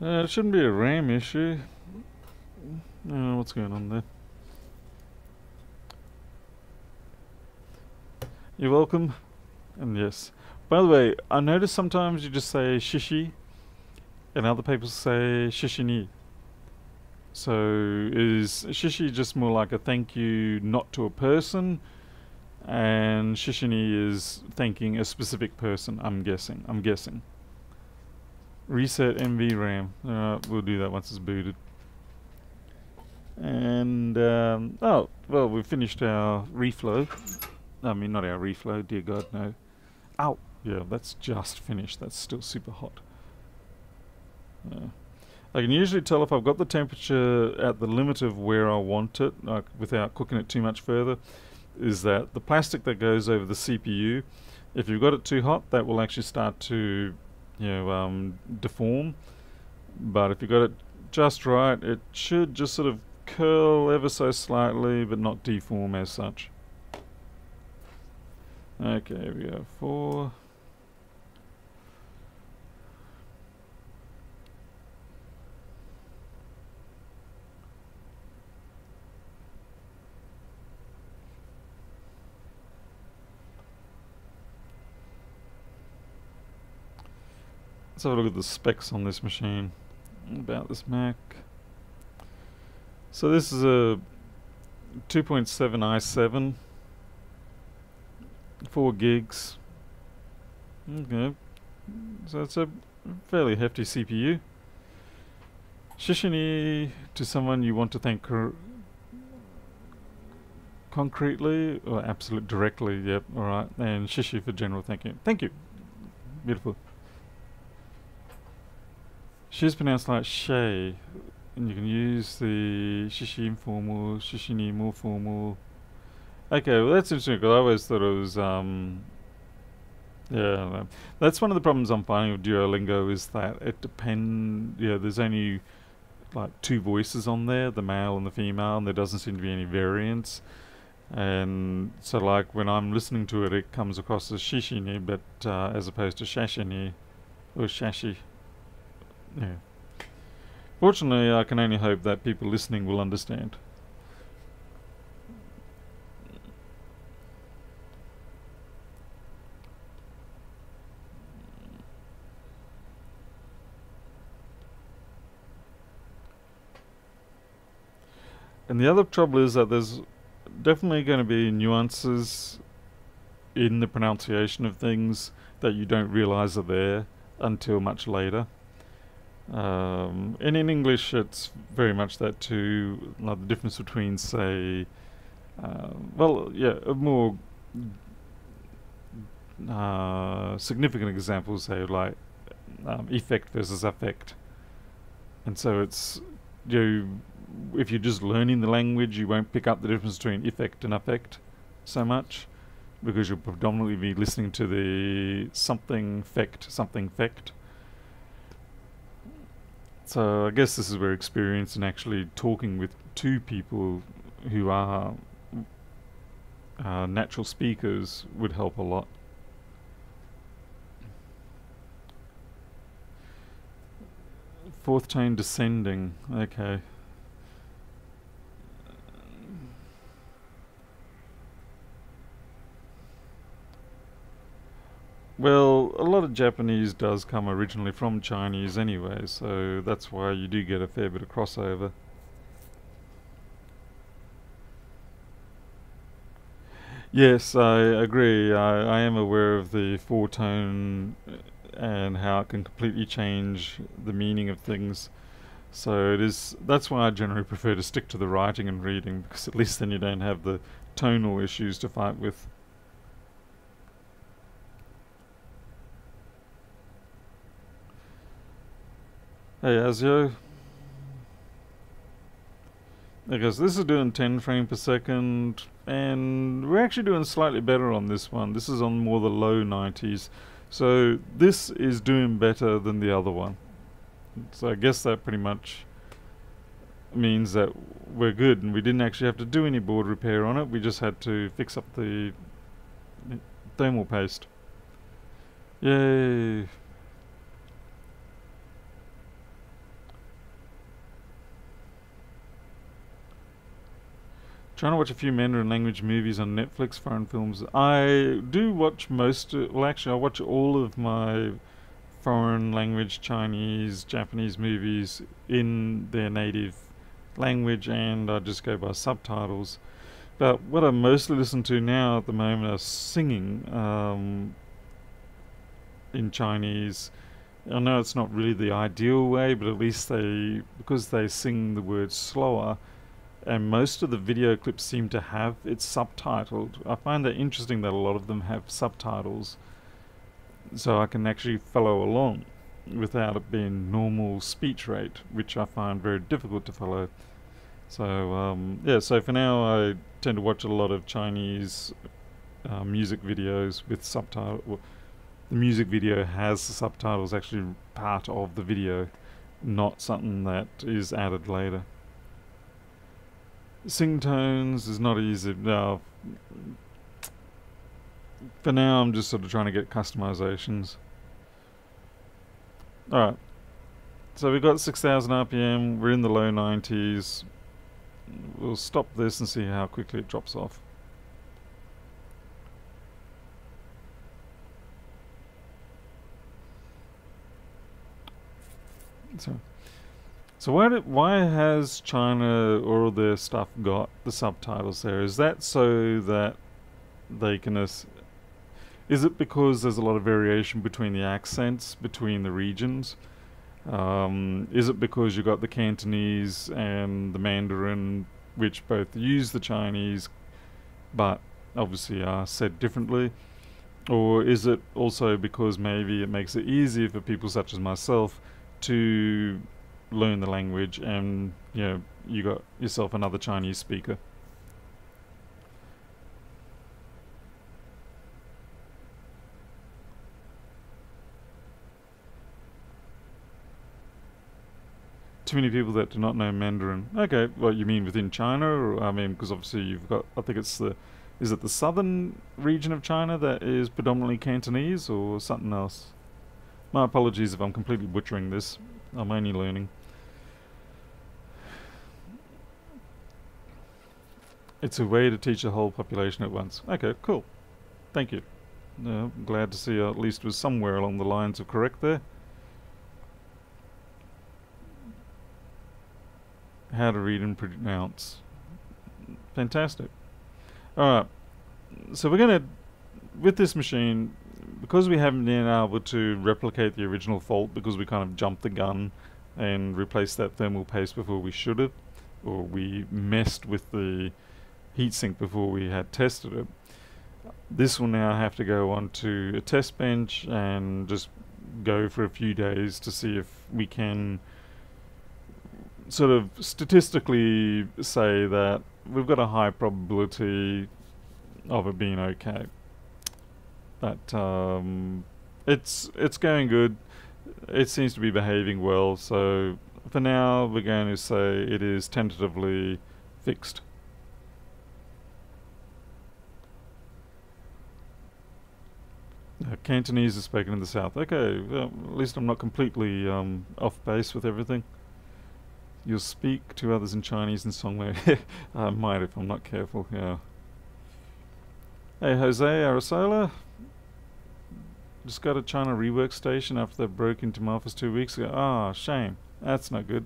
Uh, it shouldn't be a RAM issue. Uh, what's going on there? You're welcome. And yes. By the way, I notice sometimes you just say shishi and other people say shishini. So is shishi just more like a thank you not to a person and shishini is thanking a specific person, I'm guessing. I'm guessing. Reset NV RAM. Alright, we'll do that once it's booted. And, um, oh, well, we finished our reflow. I mean, not our reflow, dear God, no. Ow! Yeah, that's just finished. That's still super hot. Uh, I can usually tell if I've got the temperature at the limit of where I want it, like without cooking it too much further, is that the plastic that goes over the CPU, if you've got it too hot, that will actually start to, you know, um, deform. But if you've got it just right, it should just sort of curl ever so slightly, but not deform as such. Okay, we go. Four. Let's have a look at the specs on this machine. About this Mac. So this is a 2.7 i7, 4 gigs. Okay, so it's a fairly hefty CPU. Shishini to someone you want to thank concretely or absolute directly, yep, alright. And Shishi for general thank you. Thank you. Beautiful. She's pronounced like Shay, and you can use the Shishi informal, Shishini more formal. Okay, well that's interesting because I always thought it was, um, yeah, that's one of the problems I'm finding with Duolingo is that it depend, yeah, there's only like two voices on there, the male and the female, and there doesn't seem to be any variance. And so like when I'm listening to it, it comes across as Shishini, but uh, as opposed to Shashini or Shashi. Yeah. Fortunately, I can only hope that people listening will understand. And the other trouble is that there's definitely going to be nuances in the pronunciation of things that you don't realize are there until much later. Um, and in English, it's very much that too. Like the difference between, say, uh, well, yeah, a more uh, significant example, say, like um, effect versus affect. And so it's you. If you're just learning the language, you won't pick up the difference between effect and affect so much, because you'll predominantly be listening to the something effect, something effect so I guess this is where experience and actually talking with two people who are uh, natural speakers would help a lot. Fourth tone descending, okay. Well, a lot of Japanese does come originally from Chinese anyway, so that's why you do get a fair bit of crossover. Yes, I agree. I, I am aware of the four-tone uh, and how it can completely change the meaning of things. So it is. That's why I generally prefer to stick to the writing and reading, because at least then you don't have the tonal issues to fight with. Hey Azio. Okay, so this is doing 10 frames per second, and we're actually doing slightly better on this one. This is on more the low 90s. So this is doing better than the other one. So I guess that pretty much means that we're good, and we didn't actually have to do any board repair on it. We just had to fix up the eh, thermal paste. Yay! Trying to watch a few Mandarin language movies on Netflix, foreign films. I do watch most, well actually I watch all of my foreign language, Chinese, Japanese movies in their native language and I just go by subtitles. But what I mostly listen to now at the moment are singing um, in Chinese. I know it's not really the ideal way, but at least they, because they sing the words slower, and most of the video clips seem to have it subtitled. I find that interesting that a lot of them have subtitles so I can actually follow along without it being normal speech rate, which I find very difficult to follow. So um, yeah, so for now I tend to watch a lot of Chinese uh, music videos with subtitles. The music video has the subtitles actually part of the video, not something that is added later. Sing tones is not easy. No. For now, I'm just sort of trying to get customizations. Alright. So we've got 6,000 RPM. We're in the low 90s. We'll stop this and see how quickly it drops off. So, so why did, why has China or all their stuff got the subtitles there? Is that so that they can? Is it because there's a lot of variation between the accents between the regions? Um, is it because you got the Cantonese and the Mandarin, which both use the Chinese, but obviously are said differently? Or is it also because maybe it makes it easier for people such as myself to learn the language and you know you got yourself another Chinese speaker? too many people that do not know Mandarin. Okay, well, you mean within China? Or, I mean, because obviously you've got, I think it's the, is it the southern region of China that is predominantly Cantonese or something else? My apologies if I'm completely butchering this. I'm only learning. It's a way to teach a whole population at once. Okay, cool. Thank you. Uh, glad to see uh, at least was somewhere along the lines of correct there. how to read and pronounce. Fantastic. Alright, so we're going to, with this machine, because we haven't been able to replicate the original fault because we kind of jumped the gun and replaced that thermal paste before we should have, or we messed with the heatsink before we had tested it, this will now have to go onto a test bench and just go for a few days to see if we can sort of statistically say that we've got a high probability of it being okay. But um, it's it's going good. It seems to be behaving well. So for now, we're going to say it is tentatively fixed. Uh, Cantonese is spoken in the south. Okay, well, at least I'm not completely um, off base with everything. You'll speak to others in Chinese and Songwei. I might if I'm not careful, yeah. Hey, Jose Arisola. Just got a China rework station after they broke into my office two weeks ago. Ah, oh, shame. That's not good.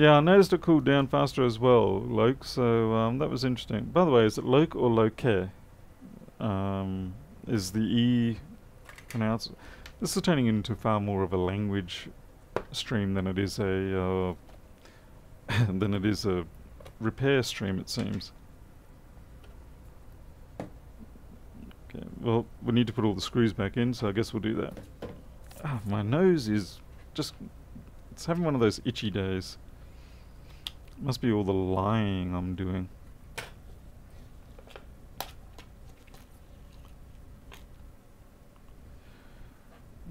Yeah, I noticed it cooled down faster as well, Loke, so um, that was interesting. By the way, is it Loke or Loke? Um, is the E pronounced? This is turning into far more of a language stream than it is a uh, than it is a repair stream. It seems. Okay, well, we need to put all the screws back in, so I guess we'll do that. Ah, my nose is just... It's having one of those itchy days. Must be all the lying I'm doing.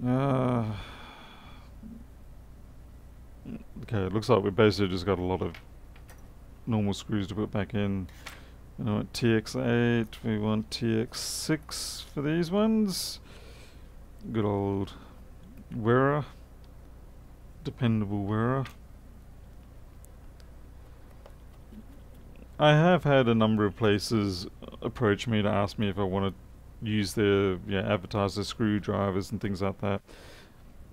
Uh, okay, it looks like we basically just got a lot of normal screws to put back in. You know, TX8, we want TX6 for these ones. Good old Wera. Dependable Wera. I have had a number of places approach me to ask me if I want to use their yeah advertise their screwdrivers and things like that.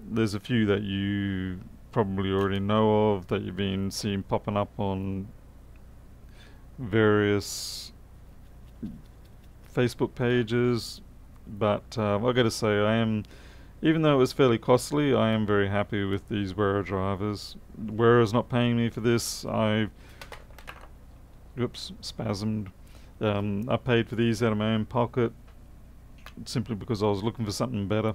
There's a few that you probably already know of that you've been seeing popping up on various Facebook pages, but uh, I got to say I am, even though it was fairly costly, I am very happy with these Wera drivers. Wera's not paying me for this. I, oops, spasmed. Um, I paid for these out of my own pocket simply because I was looking for something better.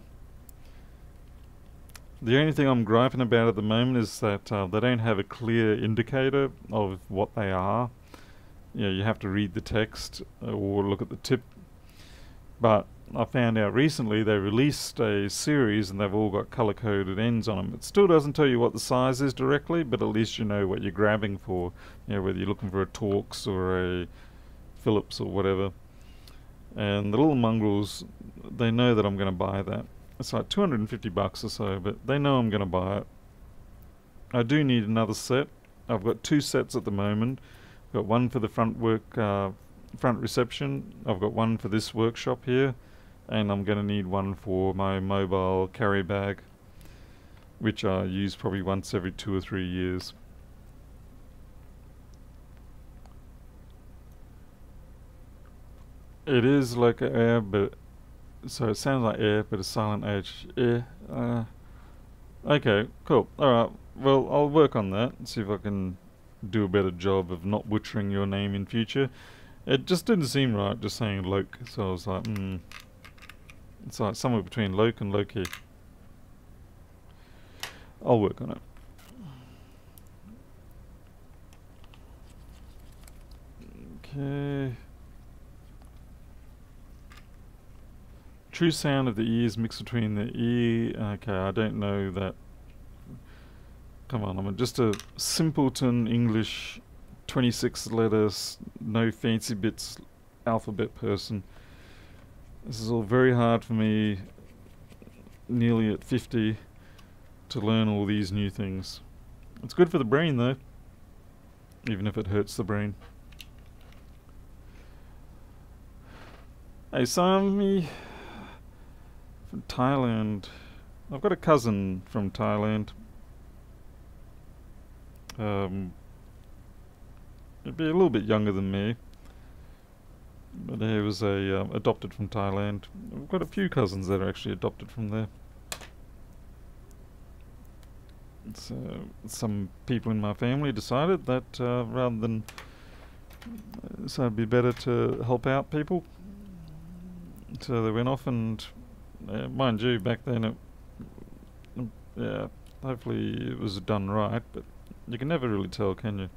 The only thing I'm griping about at the moment is that uh, they don't have a clear indicator of what they are. You know, you have to read the text uh, or look at the tip. But I found out recently they released a series and they've all got color coded ends on them. It still doesn't tell you what the size is directly, but at least you know what you're grabbing for. You know, whether you're looking for a Torx or a Phillips or whatever. And the little mongrels, they know that I'm going to buy that. It's like 250 bucks or so, but they know I'm going to buy it. I do need another set. I've got two sets at the moment. I've got one for the front work, uh, front reception. I've got one for this workshop here, and I'm going to need one for my mobile carry bag, which I use probably once every two or three years. It is like air, but so it sounds like air, but a silent H. Air. Uh, okay, cool. All right. Well, I'll work on that and see if I can do a better job of not butchering your name in future. It just didn't seem right, just saying Loke. So I was like, hmm. It's like somewhere between Loke and Loki. I'll work on it. Okay. True sound of the ears mixed between the E. Okay, I don't know that. Come on, I'm just a simpleton English 26 letters, no fancy bits alphabet person. This is all very hard for me, nearly at 50, to learn all these new things. It's good for the brain though, even if it hurts the brain. Hey Sami from Thailand. I've got a cousin from Thailand. Um, He'd be a little bit younger than me. But he was a uh, adopted from Thailand. I've got a few cousins that are actually adopted from there. So some people in my family decided that uh, rather than uh, so it'd be better to help out people. So they went off and, uh, mind you, back then it, yeah, hopefully it was done right, but you can never really tell, can you?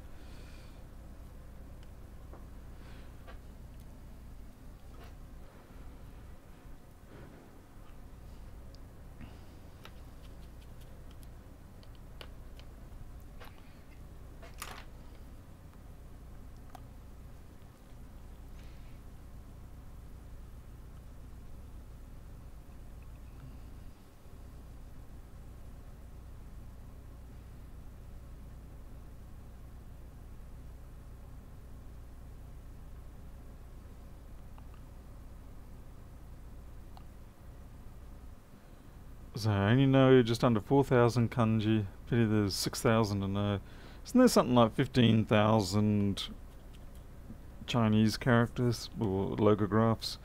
So I only know just under 4,000 kanji. Pity there's 6,000 to. Isn't there something like 15,000 Chinese characters or logographs?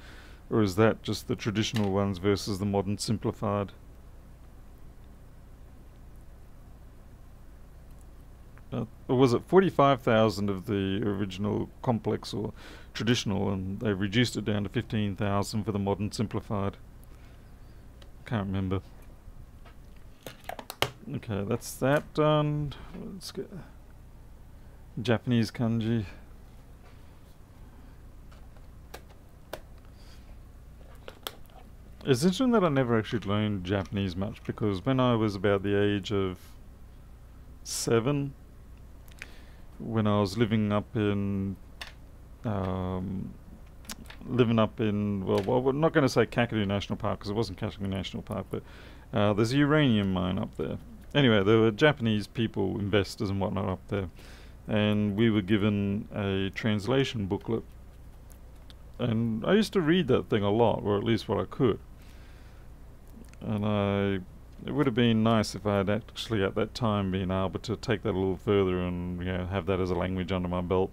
Or is that just the traditional ones versus the modern simplified? Uh, or was it 45,000 of the original complex or traditional and they reduced it down to 15,000 for the modern simplified? Can't remember. Okay, that's that done. Let's get Japanese kanji. It's interesting that I never actually learned Japanese much because when I was about the age of seven, when I was living up in, um, living up in, well, well we're not going to say Kakadu National Park because it wasn't Kakadu National Park, but uh, there's a uranium mine up there. Anyway, there were Japanese people, investors and whatnot up there, and we were given a translation booklet. And I used to read that thing a lot, or at least what I could. And I, it would have been nice if I had actually at that time been able to take that a little further and you know have that as a language under my belt.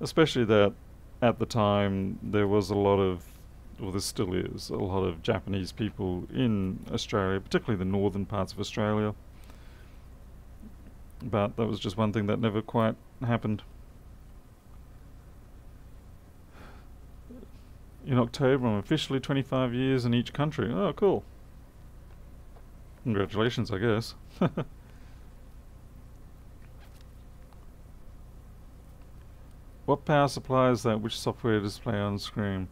Especially that at the time there was a lot of well, there still is a lot of Japanese people in Australia, particularly the northern parts of Australia. But that was just one thing that never quite happened. In October, I'm officially 25 years in each country. Oh, cool. Congratulations, I guess. what power supply is that? Which software display on screen?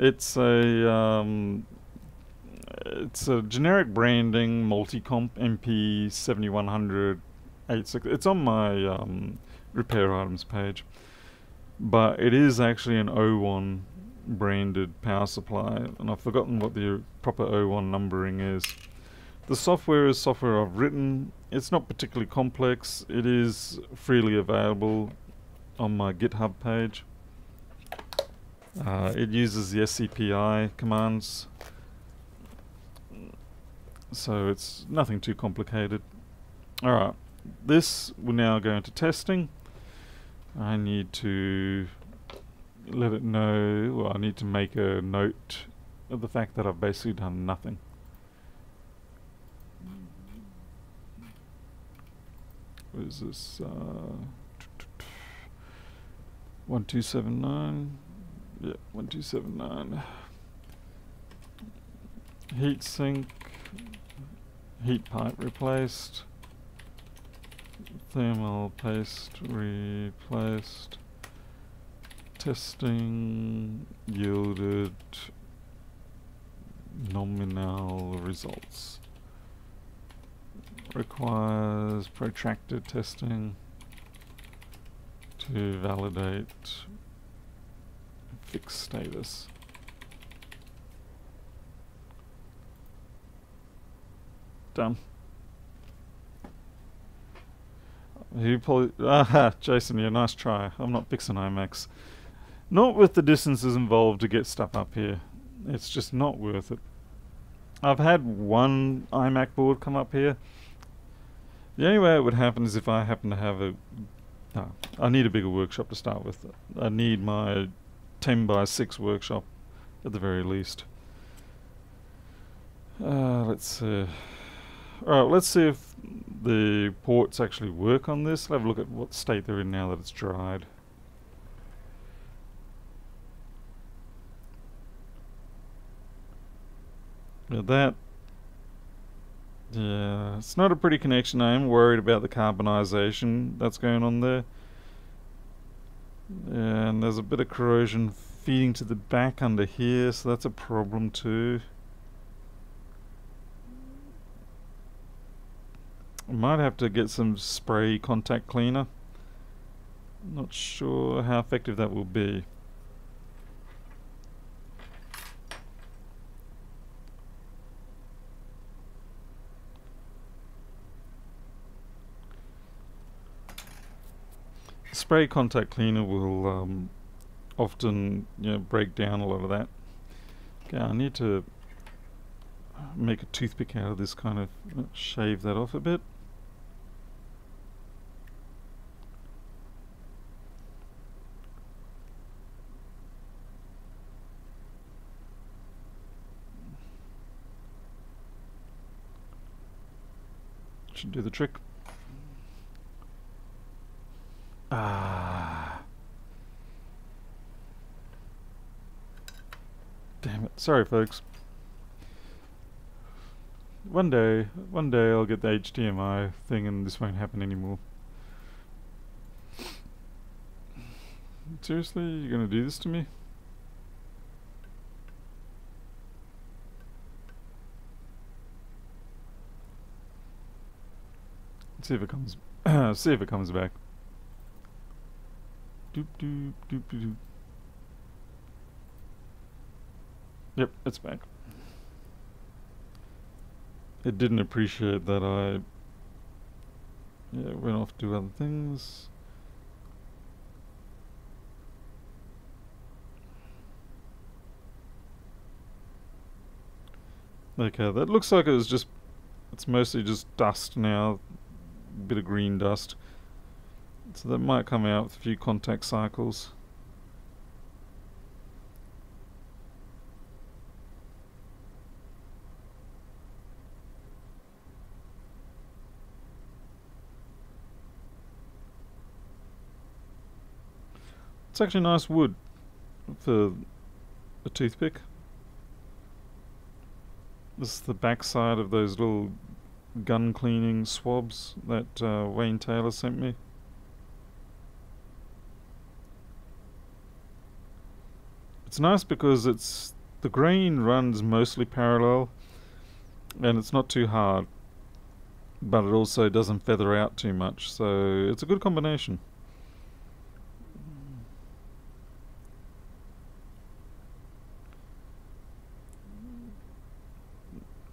It's a um, it's a generic branding multi-comp MP 7100 86. It's on my um, repair items page, but it is actually an OWON branded power supply, and I've forgotten what the proper OWON numbering is. The software is software I've written. It's not particularly complex. It is freely available on my GitHub page. Uh, it uses the SCPI commands, so it's nothing too complicated. Alright, this will now go into testing. I need to let it know, well I need to make a note of the fact that I've basically done nothing. What is this? Uh, 1279. Yeah, 1279. Heat sink. Heat pipe replaced. Thermal paste replaced. Testing yielded nominal results requires protracted testing to validate fixed status. Done. You pull ah, Jason, yeah, nice try. I'm not fixing iMacs. Not with the distances involved to get stuff up here. It's just not worth it. I've had one iMac board come up here the only way it would happen is if I happen to have a... No, I need a bigger workshop to start with. I need my 10 by 6 workshop at the very least. Uh, let's see. Alright, let's see if the ports actually work on this. Let's have a look at what state they're in now that it's dried. Now that yeah, it's not a pretty connection. I am worried about the carbonization that's going on there. And there's a bit of corrosion feeding to the back under here, so that's a problem too. Might have to get some spray contact cleaner. Not sure how effective that will be. Spray contact cleaner will um, often you know, break down a lot of that. Okay, I need to make a toothpick out of this kind of uh, shave that off a bit. Should do the trick. Ah. Damn it. Sorry, folks. One day, one day I'll get the HDMI thing and this won't happen anymore. Seriously? You're gonna do this to me? Let's see if it comes see if it comes back. Doop doop doop doop. Yep, it's back. It didn't appreciate that I yeah, went off to other things. Okay, that looks like it was just, it's mostly just dust now, a bit of green dust. So that might come out with a few contact cycles. It's actually nice wood for a toothpick. This is the back side of those little gun cleaning swabs that uh, Wayne Taylor sent me. It's nice because it's the grain runs mostly parallel and it's not too hard but it also doesn't feather out too much so it's a good combination.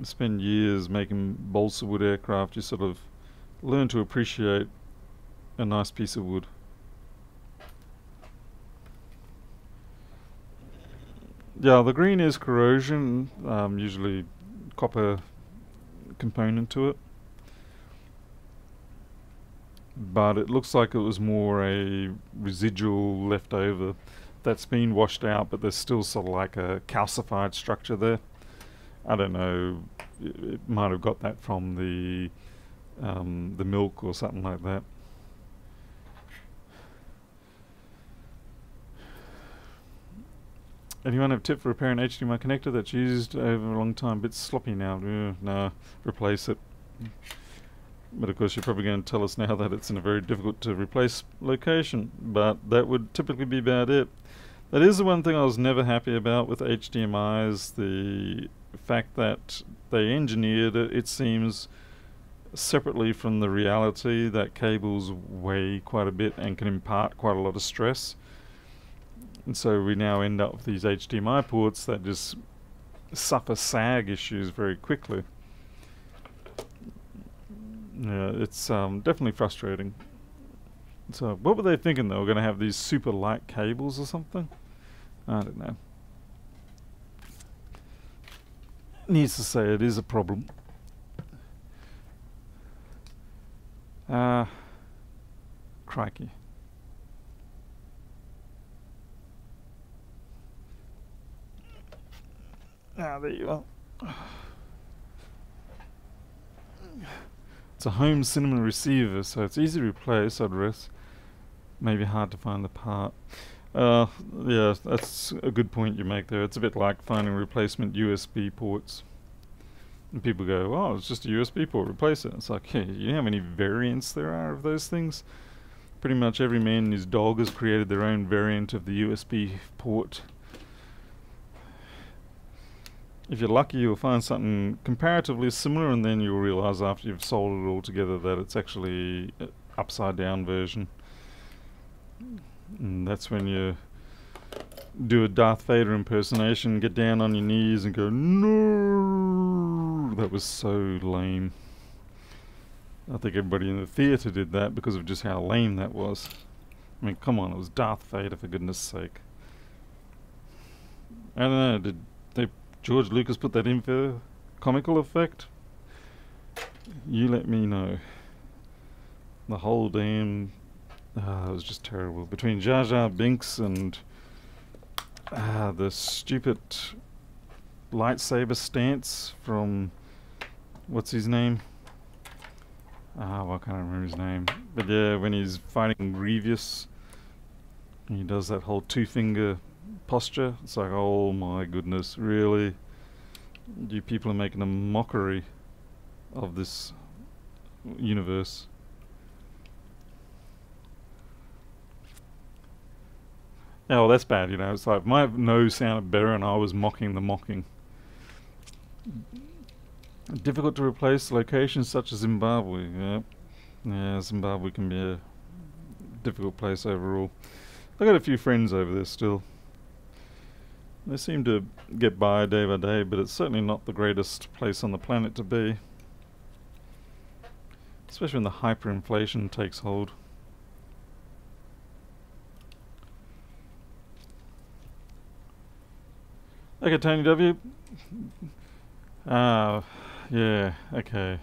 spend years making balsa wood aircraft, you sort of learn to appreciate a nice piece of wood. Yeah, the green is corrosion, um, usually copper component to it. But it looks like it was more a residual leftover that's been washed out, but there's still sort of like a calcified structure there. I don't know, it, it might have got that from the um, the milk or something like that. Anyone have a tip for repairing HDMI connector that's used over a long time? Bit sloppy now. Uh, no, replace it. But of course you're probably going to tell us now that it's in a very difficult to replace location. But that would typically be about it. That is the one thing I was never happy about with HDMIs, the fact that they engineered it, it seems, separately from the reality that cables weigh quite a bit and can impart quite a lot of stress. And so we now end up with these HDMI ports that just suffer sag issues very quickly. Yeah, it's um, definitely frustrating. So what were they thinking? They were going to have these super light cables or something? I don't know. Needs to say it is a problem. Uh, crikey. Ah, there you are. It's a home cinema receiver, so it's easy to replace, I'd risk. Maybe hard to find the part. Uh, yeah, that's a good point you make there. It's a bit like finding replacement USB ports. And people go, oh, it's just a USB port, replace it. It's like, hey, you know how many variants there are of those things? Pretty much every man and his dog has created their own variant of the USB port if you're lucky, you'll find something comparatively similar, and then you'll realize after you've sold it all together that it's actually an upside down version. And that's when you do a Darth Vader impersonation, get down on your knees and go, No! That was so lame. I think everybody in the theatre did that because of just how lame that was. I mean, come on, it was Darth Vader, for goodness sake. I don't know, did George Lucas put that in for comical effect? You let me know. The whole damn... Uh, it was just terrible. Between Jar Jar Binks and uh, the stupid lightsaber stance from... What's his name? Ah, well, I can't remember his name. But yeah, when he's fighting Grievous, he does that whole two-finger posture. It's like, oh my goodness, really? You people are making a mockery of this universe. Yeah, well, that's bad, you know. It's like my nose sounded better and I was mocking the mocking. Difficult to replace locations such as Zimbabwe. Yeah, yeah Zimbabwe can be a difficult place overall. I got a few friends over there still. They seem to get by day by day, but it's certainly not the greatest place on the planet to be. Especially when the hyperinflation takes hold. Okay, Tony W. Ah, uh, yeah, okay.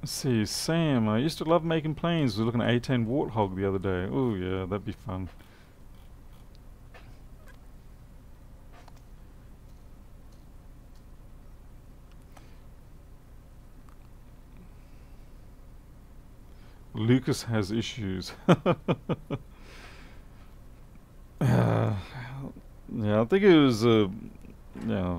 Let's see, Sam, I used to love making planes. We were looking at A10 Warthog the other day. Oh yeah, that'd be fun. Lucas has issues. uh, yeah, I think it was, uh, yeah,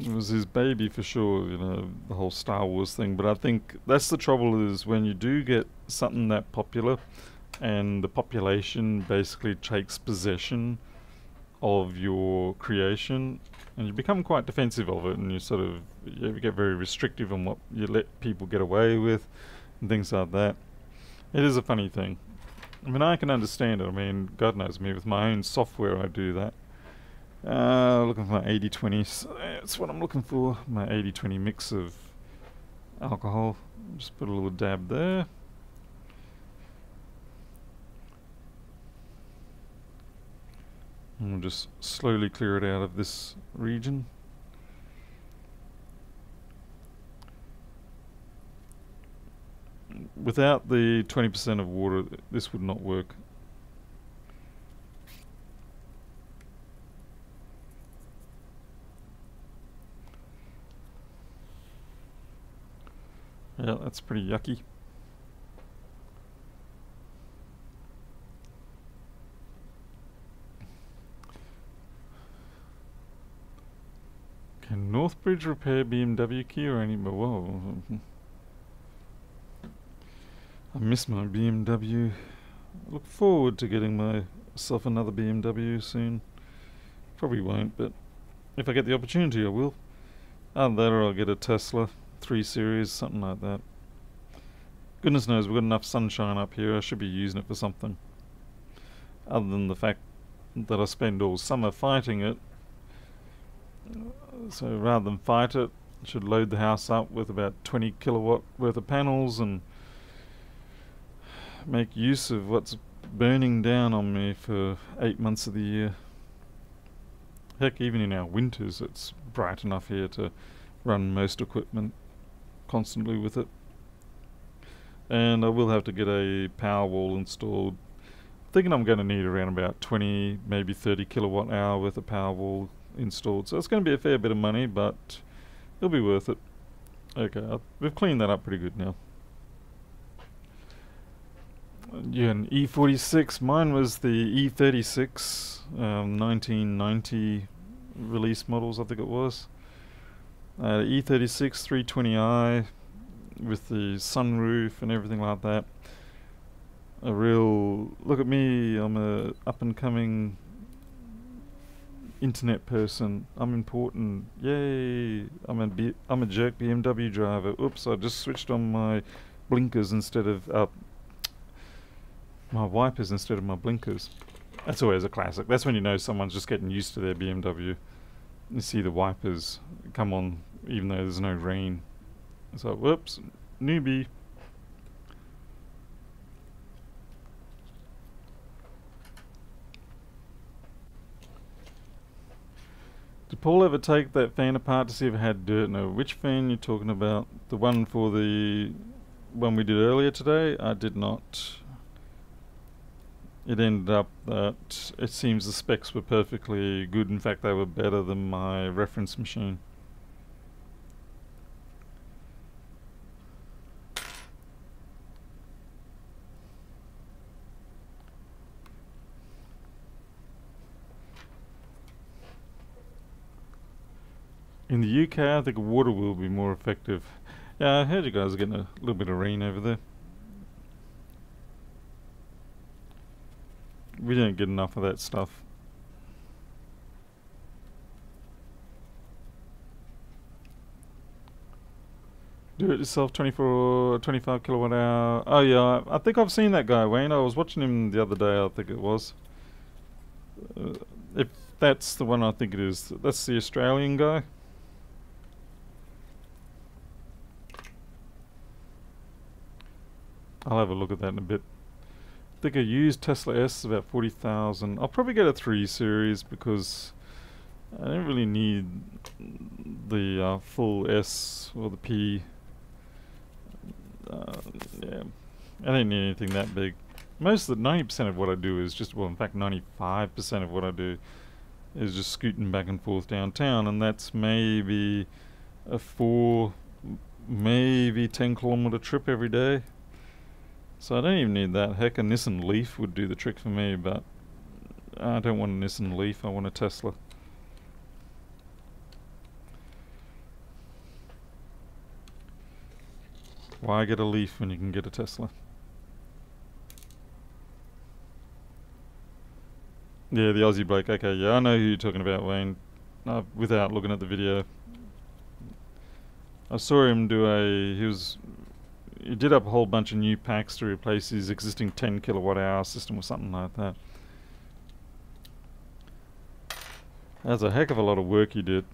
it was his baby for sure, you know, the whole Star Wars thing. But I think that's the trouble is when you do get something that popular and the population basically takes possession of your creation and you become quite defensive of it and you sort of you get very restrictive on what you let people get away with and things like that. It is a funny thing. I mean, I can understand it. I mean, God knows me, with my own software I do that. Uh, looking for my 80-20, that's what I'm looking for, my 80-20 mix of alcohol. Just put a little dab there. And we'll just slowly clear it out of this region. Without the 20% of water, this would not work. Yeah, that's pretty yucky. Can Northbridge repair BMW key or any... Whoa. I miss my BMW. I look forward to getting myself another BMW soon. Probably won't, but if I get the opportunity I will. That or I'll get a Tesla. 3 Series, something like that. Goodness knows we've got enough sunshine up here, I should be using it for something. Other than the fact that I spend all summer fighting it. So rather than fight it, I should load the house up with about 20 kilowatt worth of panels and make use of what's burning down on me for eight months of the year. Heck, even in our winters it's bright enough here to run most equipment constantly with it. And I will have to get a power wall installed. Thinking I'm going to need around about 20, maybe 30 kilowatt hour worth of power wall installed. So it's going to be a fair bit of money, but it'll be worth it. Okay, I've, we've cleaned that up pretty good now. Yeah, an E46. Mine was the E36, um, 1990 release models, I think it was. Uh, E36 320i with the sunroof and everything like that. A real look at me. I'm a up and coming internet person. I'm important. Yay! I'm a B I'm a jerk BMW driver. Oops! I just switched on my blinkers instead of uh, my wipers instead of my blinkers. That's always a classic. That's when you know someone's just getting used to their BMW. You see the wipers come on even though there's no rain. So, whoops, newbie. Did Paul ever take that fan apart to see if it had dirt? No. Which fan you're talking about? The one for the one we did earlier today? I did not. It ended up that it seems the specs were perfectly good. In fact, they were better than my reference machine. In the UK, I think water will be more effective. Yeah, I heard you guys are getting a little bit of rain over there. We didn't get enough of that stuff. Do it yourself 24, 25 kilowatt hour. Oh yeah, I think I've seen that guy, Wayne. I was watching him the other day, I think it was. Uh, if that's the one I think it is, that's the Australian guy. I'll have a look at that in a bit. I think a used Tesla S is about 40,000. I'll probably get a 3 Series because I don't really need the uh, full S or the P. Uh, yeah, I don't need anything that big. Most of the 90% of what I do is just, well in fact 95% of what I do is just scooting back and forth downtown and that's maybe a 4, maybe 10 kilometer trip every day. So I don't even need that. Heck, a Nissan Leaf would do the trick for me, but I don't want a Nissan Leaf, I want a Tesla. Why get a Leaf when you can get a Tesla? Yeah, the Aussie bloke. Okay, yeah, I know who you're talking about, Wayne. Uh, without looking at the video. I saw him do a... He was he did up a whole bunch of new packs to replace his existing 10 kilowatt hour system or something like that. That's a heck of a lot of work he did.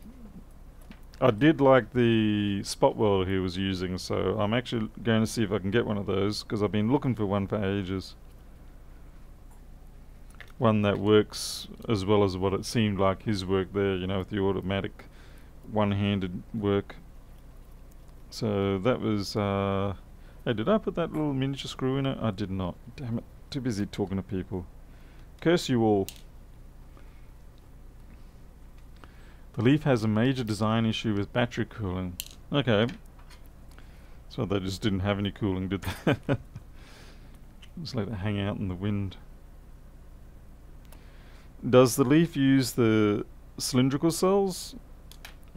I did like the spot welder he was using, so I'm actually going to see if I can get one of those, because I've been looking for one for ages. one that works as well as what it seemed like his work there, you know, with the automatic one-handed work. So that was, uh, hey, did I put that little miniature screw in it? I did not. Damn it. Too busy talking to people. Curse you all. The Leaf has a major design issue with battery cooling. Okay. So they just didn't have any cooling, did they? just let it hang out in the wind. Does the Leaf use the cylindrical cells?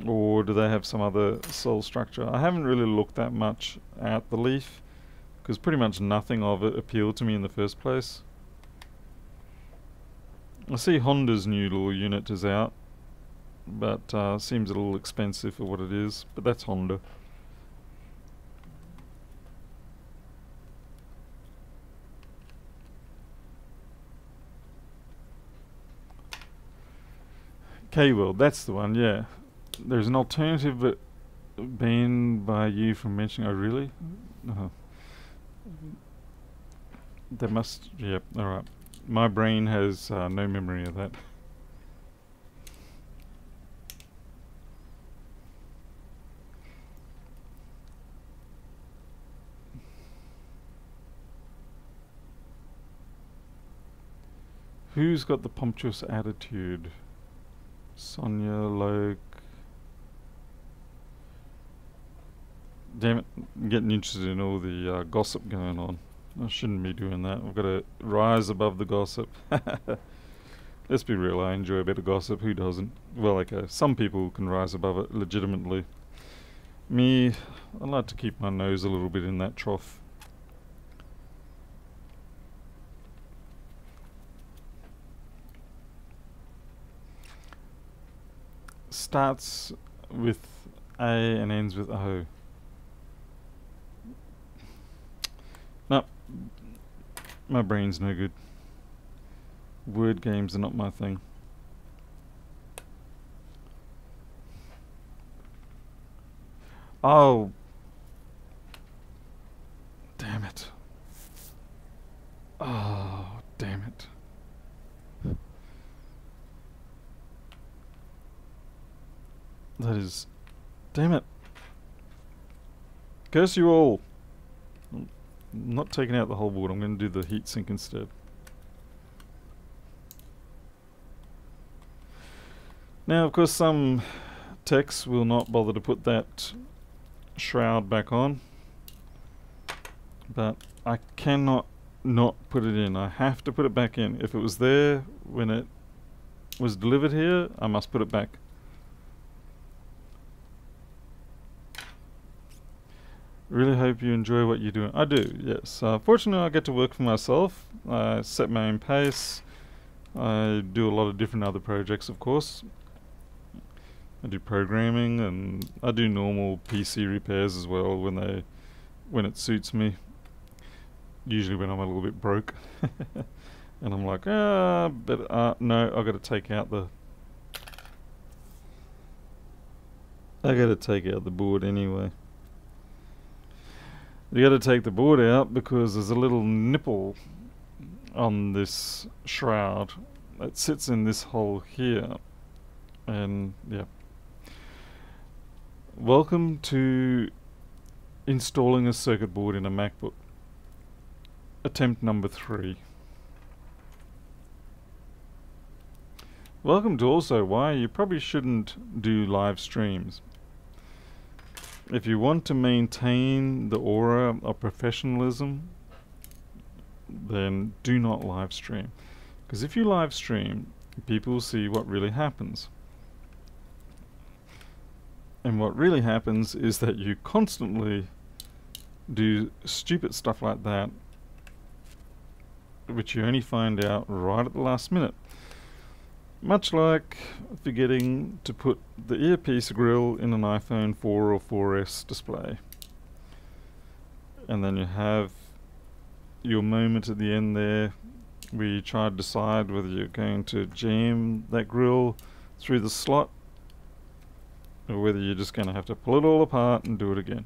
Or do they have some other cell structure? I haven't really looked that much at the Leaf because pretty much nothing of it appealed to me in the first place. I see Honda's new little unit is out but uh, seems a little expensive for what it is, but that's Honda. K-World, that's the one, yeah. There's an alternative but banned by you from mentioning, oh really? Uh -huh. There must, yep, alright. My brain has uh, no memory of that. Who's got the pumptuous attitude? Sonia, Loke. Damn it, I'm getting interested in all the uh, gossip going on. I shouldn't be doing that. I've got to rise above the gossip. Let's be real, I enjoy a bit of gossip. Who doesn't? Well, okay, some people can rise above it legitimately. Me, I like to keep my nose a little bit in that trough. starts with A and ends with O. No, my brain's no good. Word games are not my thing. Oh. Damn it. Oh, damn it. That is... Damn it. Curse you all. Not taking out the whole board. I'm going to do the heat sink instead. Now, of course, some techs will not bother to put that shroud back on. But I cannot not put it in. I have to put it back in. If it was there when it was delivered here, I must put it back. Really hope you enjoy what you're doing. I do, yes. Uh, fortunately, I get to work for myself. I set my own pace. I do a lot of different other projects, of course. I do programming and I do normal PC repairs as well when they when it suits me. Usually when I'm a little bit broke. and I'm like, ah, but uh, no, I got to take out the. I got to take out the board anyway. You got to take the board out because there's a little nipple on this shroud that sits in this hole here. And yeah. Welcome to installing a circuit board in a MacBook. Attempt number three. Welcome to also why you probably shouldn't do live streams if you want to maintain the aura of professionalism, then do not live stream. Because if you live stream, people will see what really happens. And what really happens is that you constantly do stupid stuff like that, which you only find out right at the last minute. Much like forgetting to put the earpiece grill in an iPhone 4 or 4S display. And then you have your moment at the end there where you try to decide whether you're going to jam that grill through the slot or whether you're just going to have to pull it all apart and do it again.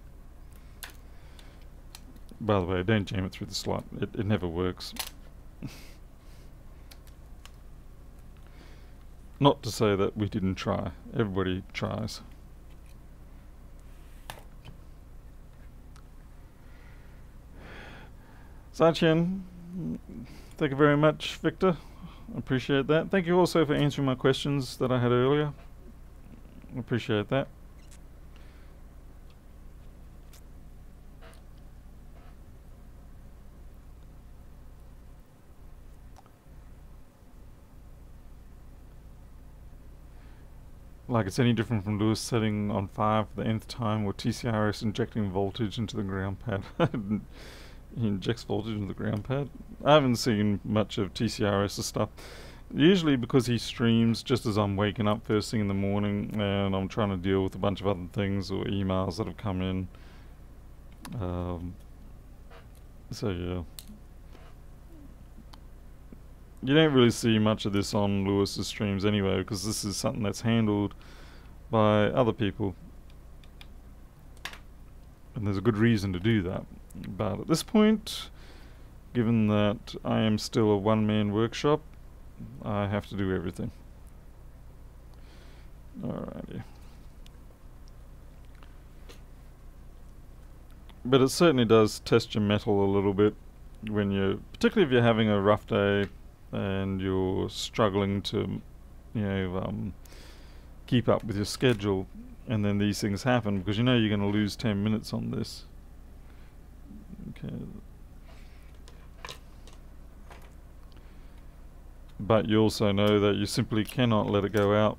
By the way, don't jam it through the slot. It, it never works. Not to say that we didn't try. Everybody tries. Sachin, thank you very much, Victor. Appreciate that. Thank you also for answering my questions that I had earlier. Appreciate that. Like it's any different from Louis setting on fire for the nth time or TCRS injecting voltage into the ground pad. he injects voltage into the ground pad. I haven't seen much of TCRS stuff. Usually because he streams just as I'm waking up first thing in the morning and I'm trying to deal with a bunch of other things or emails that have come in. Um, so yeah. You don't really see much of this on Louis's streams anyway because this is something that's handled by other people. And there's a good reason to do that. But at this point, given that I am still a one-man workshop, I have to do everything. Alrighty. But it certainly does test your mettle a little bit when you, particularly if you're having a rough day and you're struggling to, you know, um, keep up with your schedule and then these things happen because you know you're going to lose 10 minutes on this. Okay. But you also know that you simply cannot let it go out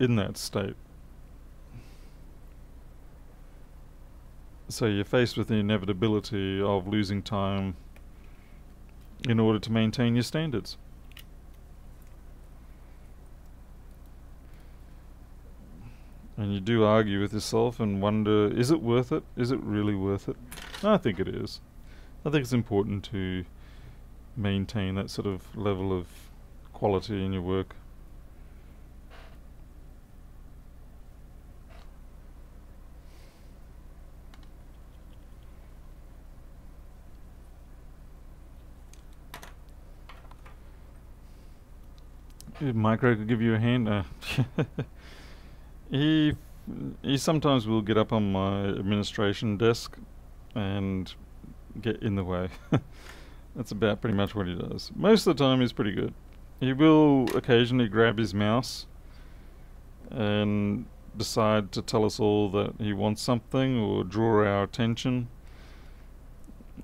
in that state. So you're faced with the inevitability of losing time in order to maintain your standards. And you do argue with yourself and wonder, is it worth it? Is it really worth it? I think it is. I think it's important to maintain that sort of level of quality in your work. Micro could give you a hand. Uh, he he sometimes will get up on my administration desk and get in the way. That's about pretty much what he does. Most of the time he's pretty good. He will occasionally grab his mouse and decide to tell us all that he wants something or draw our attention.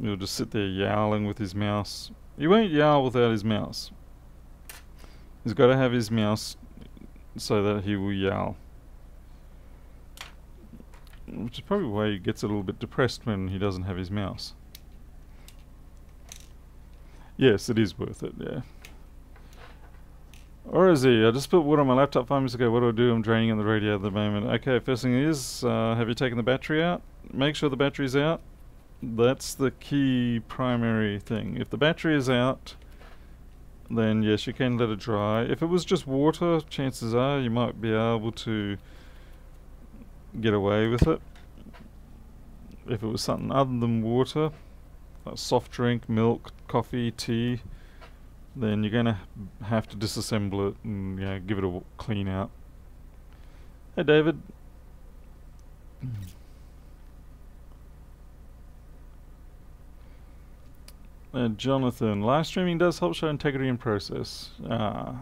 He'll just sit there yowling with his mouse. He won't yowl without his mouse. He's got to have his mouse so that he will yowl. Which is probably why he gets a little bit depressed when he doesn't have his mouse. Yes, it is worth it, yeah. Or is he? I just put wood on my laptop five minutes ago. What do I do? I'm draining on the radio at the moment. Okay, first thing is, uh, have you taken the battery out? Make sure the battery's out. That's the key primary thing. If the battery is out, then yes, you can let it dry. If it was just water, chances are you might be able to get away with it. If it was something other than water, like soft drink, milk, coffee, tea, then you're going to have to disassemble it and know, give it a clean out. Hey David. Mm. Uh, Jonathan, live streaming does help show integrity and process, uh,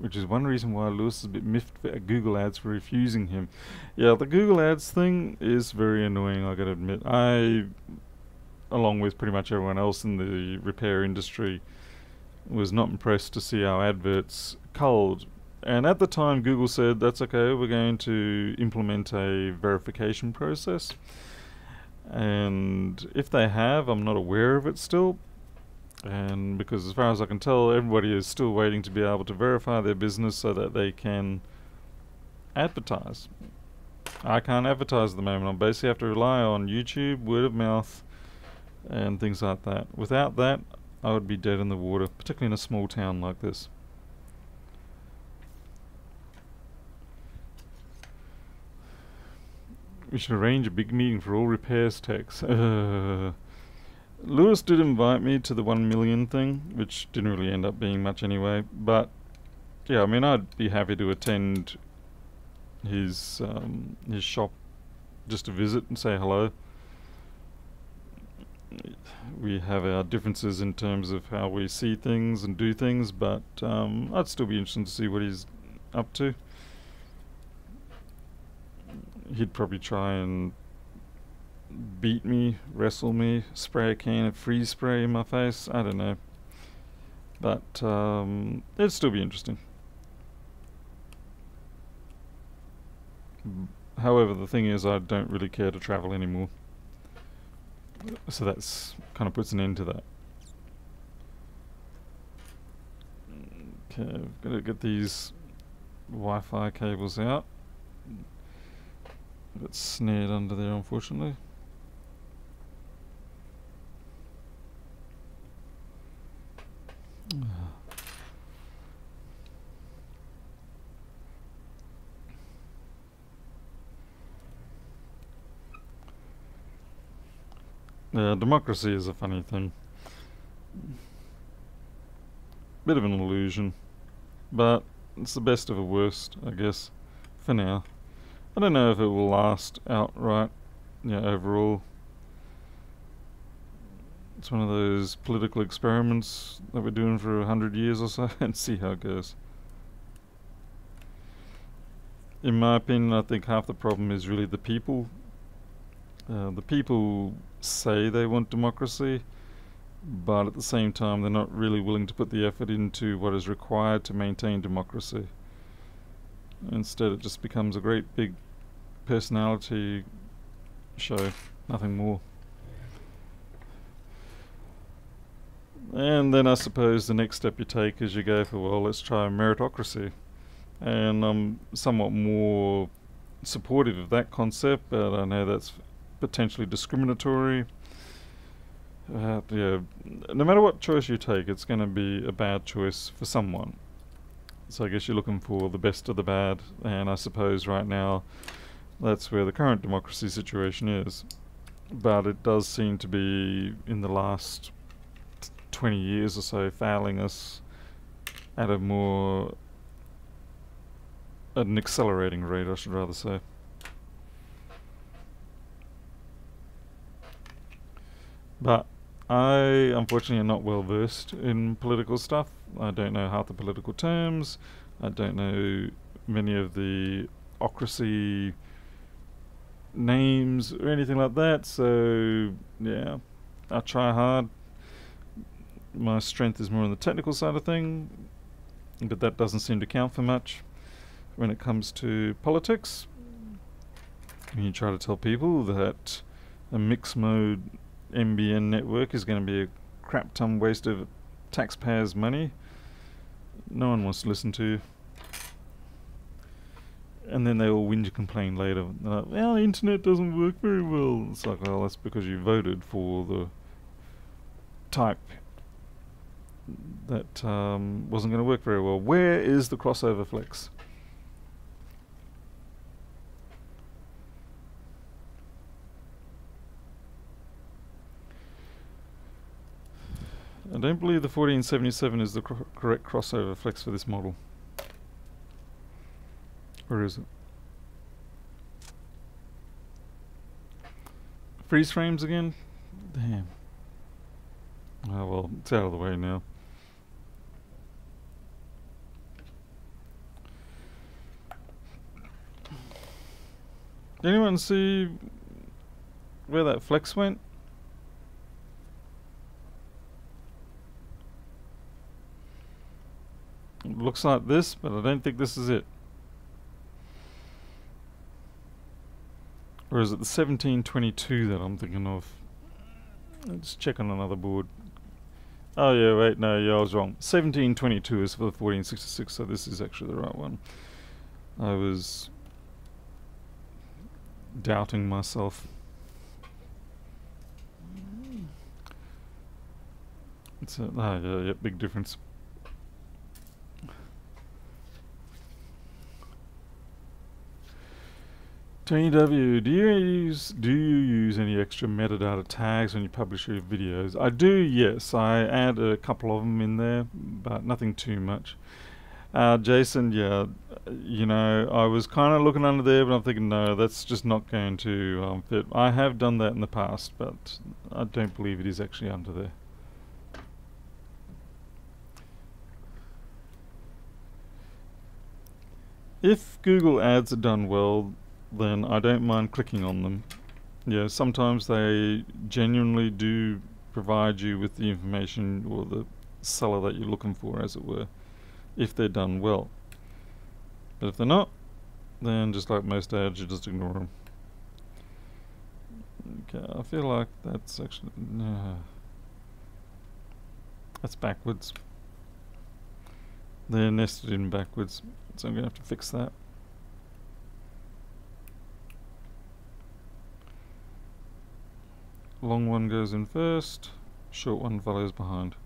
which is one reason why Louis is a bit miffed at Google Ads for refusing him. Yeah, the Google Ads thing is very annoying, I gotta admit. I, along with pretty much everyone else in the repair industry, was not impressed to see our adverts culled. And at the time, Google said, that's okay, we're going to implement a verification process. And if they have, I'm not aware of it still, and because as far as I can tell everybody is still waiting to be able to verify their business so that they can advertise. I can't advertise at the moment. I basically have to rely on YouTube, word of mouth and things like that. Without that I would be dead in the water, particularly in a small town like this. We should arrange a big meeting for all repairs techs. Uh, Louis did invite me to the one million thing, which didn't really end up being much anyway, but yeah, I mean, I'd be happy to attend his um, his shop just to visit and say hello. We have our differences in terms of how we see things and do things, but um, I'd still be interested to see what he's up to. He'd probably try and beat me, wrestle me, spray a can of freeze spray in my face. I don't know. But um, it'd still be interesting. However, the thing is, I don't really care to travel anymore. So that's kind of puts an end to that. Okay, I've got to get these Wi-Fi cables out. It's snared under there, unfortunately. Yeah, democracy is a funny thing. Bit of an illusion. But it's the best of the worst, I guess, for now. I don't know if it will last outright, yeah, overall. It's one of those political experiments that we're doing for a hundred years or so and see how it goes. In my opinion, I think half the problem is really the people. Uh, the people say they want democracy, but at the same time they're not really willing to put the effort into what is required to maintain democracy. Instead it just becomes a great big personality show, nothing more. And then I suppose the next step you take is you go for, well, let's try meritocracy. And I'm somewhat more supportive of that concept, but I know that's potentially discriminatory. Uh, yeah, no matter what choice you take, it's going to be a bad choice for someone. So I guess you're looking for the best of the bad, and I suppose right now that's where the current democracy situation is. But it does seem to be, in the last 20 years or so, failing us at a more, at an accelerating rate, I should rather say. But I, unfortunately, am not well versed in political stuff. I don't know half the political terms. I don't know many of the ocracy names or anything like that. So, yeah, I try hard. My strength is more on the technical side of thing, but that doesn't seem to count for much when it comes to politics. When You try to tell people that a mixed mode NBN network is going to be a crap ton waste of taxpayers' money. No one wants to listen to. And then they all whinge and complain later. Like, well, the internet doesn't work very well. It's like, well, that's because you voted for the type that um, wasn't going to work very well. Where is the crossover flex? I don't believe the 1477 is the cr correct crossover flex for this model. Where is it? Freeze frames again? Damn. Oh well, it's out of the way now. Anyone see where that flex went? It looks like this, but I don't think this is it. Or is it the 1722 that I'm thinking of? Let's check on another board. Oh yeah, wait, no, yeah, I was wrong. 1722 is for the 1466, so this is actually the right one. I was doubting myself. It's a, ah, yeah, yeah, big difference. Tony W, do you use do you use any extra metadata tags when you publish your videos? I do, yes. I add a couple of them in there, but nothing too much. Uh, Jason, yeah, you know, I was kind of looking under there, but I'm thinking, no, that's just not going to um, fit. I have done that in the past, but I don't believe it is actually under there. If Google Ads are done well, then I don't mind clicking on them. Yeah, sometimes they genuinely do provide you with the information or the seller that you're looking for, as it were, if they're done well. But if they're not, then just like most ads, you just ignore them. Okay, I feel like that's actually... Uh, that's backwards. They're nested in backwards, so I'm going to have to fix that. Long one goes in first, short one follows behind.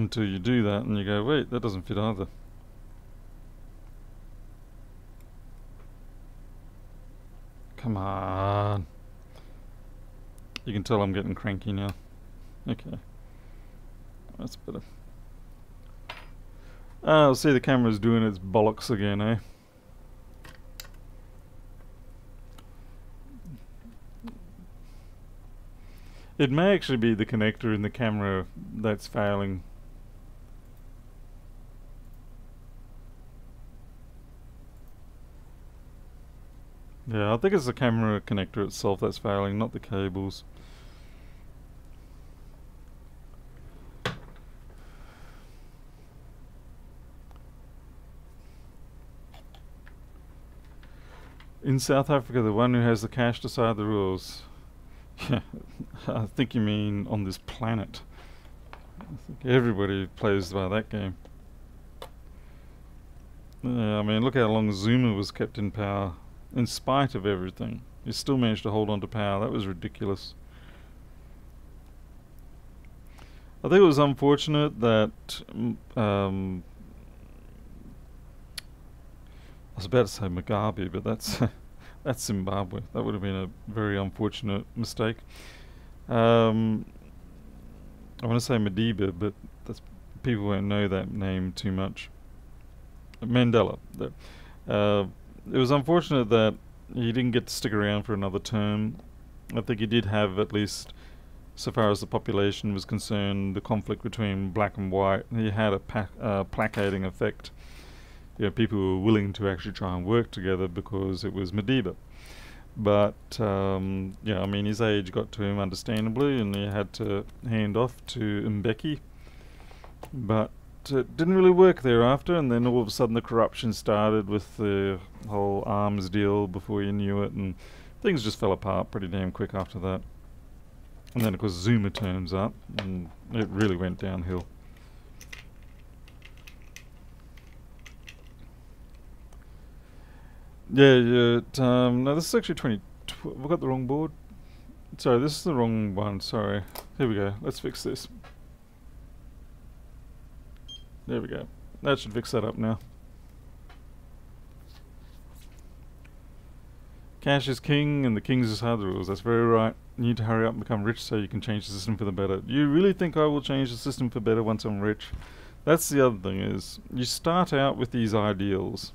Until you do that and you go, wait, that doesn't fit either. Come on. You can tell I'm getting cranky now. Okay. That's better. Oh, see the camera's doing its bollocks again, eh? It may actually be the connector in the camera that's failing. Yeah, I think it's the camera connector itself that's failing, not the cables. In South Africa, the one who has the cash decide the rules. Yeah, I think you mean on this planet. I think everybody plays by that game. Yeah, I mean, look how long Zuma was kept in power. In spite of everything. He still managed to hold on to power. That was ridiculous. I think it was unfortunate that um, I was about to say Mugabe, but that's that's Zimbabwe. That would have been a very unfortunate mistake. Um, I want to say Madiba, but that's people won't know that name too much. Mandela. Uh, it was unfortunate that he didn't get to stick around for another term. I think he did have at least, so far as the population was concerned, the conflict between black and white. He had a uh, placating effect you know, people were willing to actually try and work together because it was Madiba. But, um, yeah, I mean, his age got to him understandably, and he had to hand off to Mbeki. But it didn't really work thereafter, and then all of a sudden the corruption started with the whole arms deal before you knew it, and things just fell apart pretty damn quick after that. And then, of course, Zuma turns up, and it really went downhill. Yeah, yeah. Um, no, this is actually 20. I've got the wrong board. Sorry, this is the wrong one. Sorry. Here we go. Let's fix this. There we go. That should fix that up now. Cash is king and the kings is hard rules. That's very right. You need to hurry up and become rich so you can change the system for the better. You really think I will change the system for better once I'm rich? That's the other thing is, you start out with these ideals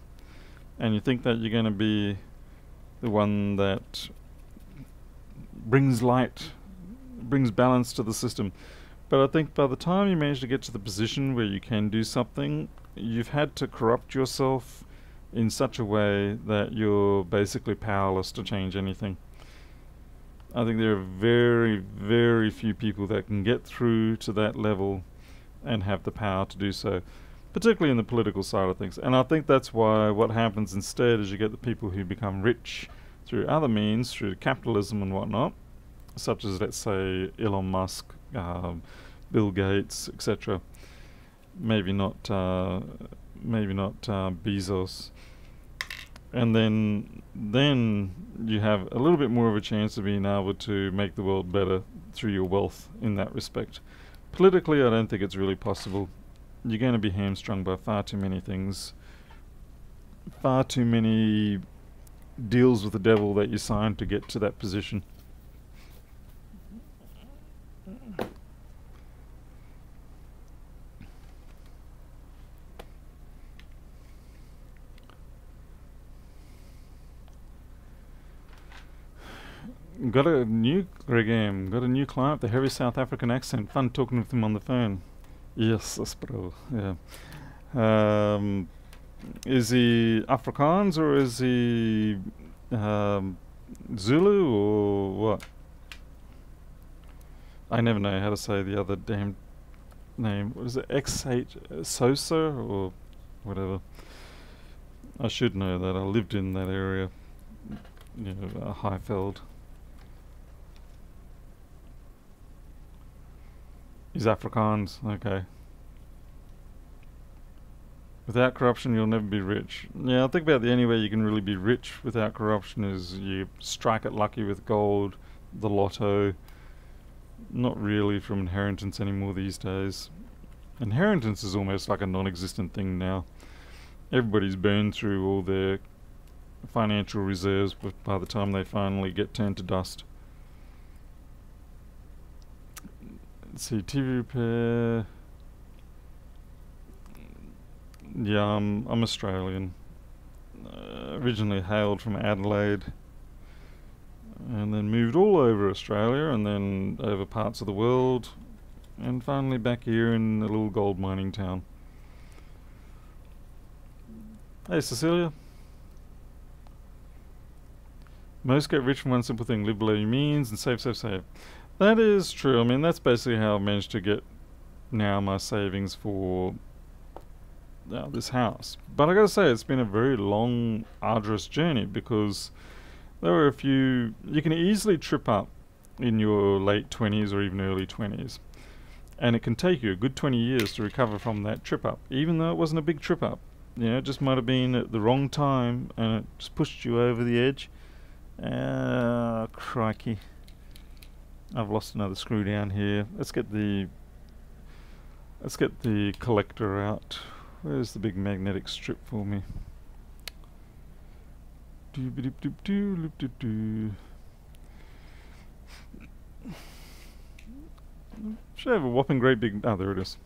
and you think that you're going to be the one that brings light, brings balance to the system. But I think by the time you manage to get to the position where you can do something, you've had to corrupt yourself in such a way that you're basically powerless to change anything. I think there are very, very few people that can get through to that level and have the power to do so particularly in the political side of things. And I think that's why what happens instead is you get the people who become rich through other means, through capitalism and whatnot, such as, let's say, Elon Musk, um, Bill Gates, etc. Maybe not, uh, maybe not uh, Bezos. And then, then you have a little bit more of a chance of being able to make the world better through your wealth in that respect. Politically, I don't think it's really possible you're going to be hamstrung by far too many things, far too many deals with the devil that you signed to get to that position. Got a new game. Got a new client, the heavy South African accent. Fun talking with him on the phone. Yes, bro. Yeah. Um, is he Afrikaans or is he um, Zulu or what? I never know how to say the other damn name. What is it? XH Sosa or whatever. I should know that. I lived in that area. You know, uh, He's Afrikaans. Okay. Without corruption, you'll never be rich. Yeah, I think about the only way you can really be rich without corruption is you strike it lucky with gold, the lotto. Not really from inheritance anymore these days. Inheritance is almost like a non-existent thing now. Everybody's burned through all their financial reserves by the time they finally get turned to dust. Let's see, TV repair. Yeah, I'm, I'm Australian. Uh, originally hailed from Adelaide. And then moved all over Australia and then over parts of the world. And finally back here in a little gold mining town. Hey Cecilia. Most get rich from one simple thing, live below your means and save, save, save. That is true. I mean, that's basically how I managed to get now my savings for uh, this house. But I gotta say, it's been a very long, arduous journey because there were a few. You can easily trip up in your late 20s or even early 20s. And it can take you a good 20 years to recover from that trip up, even though it wasn't a big trip up. You know, it just might have been at the wrong time and it just pushed you over the edge. Ah, uh, crikey. I've lost another screw down here. Let's get the let's get the collector out. Where's the big magnetic strip for me? Should have a whopping great big. Oh, there it is.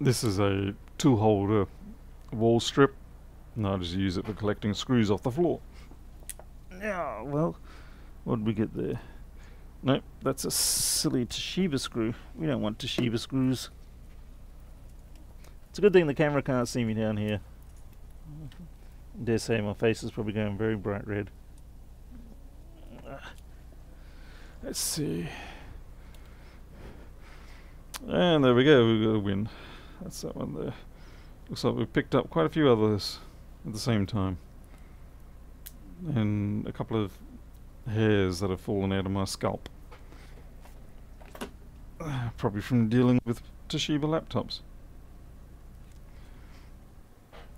This is a tool holder wall strip. I'll just use it for collecting screws off the floor. Yeah, well, what did we get there? Nope, that's a silly Toshiba screw. We don't want Toshiba screws. It's a good thing the camera can't see me down here. I dare say my face is probably going very bright red. Let's see. And there we go, We've got a win. That's that one there. Looks like we've picked up quite a few others at the same time. And a couple of hairs that have fallen out of my scalp. Probably from dealing with Toshiba laptops.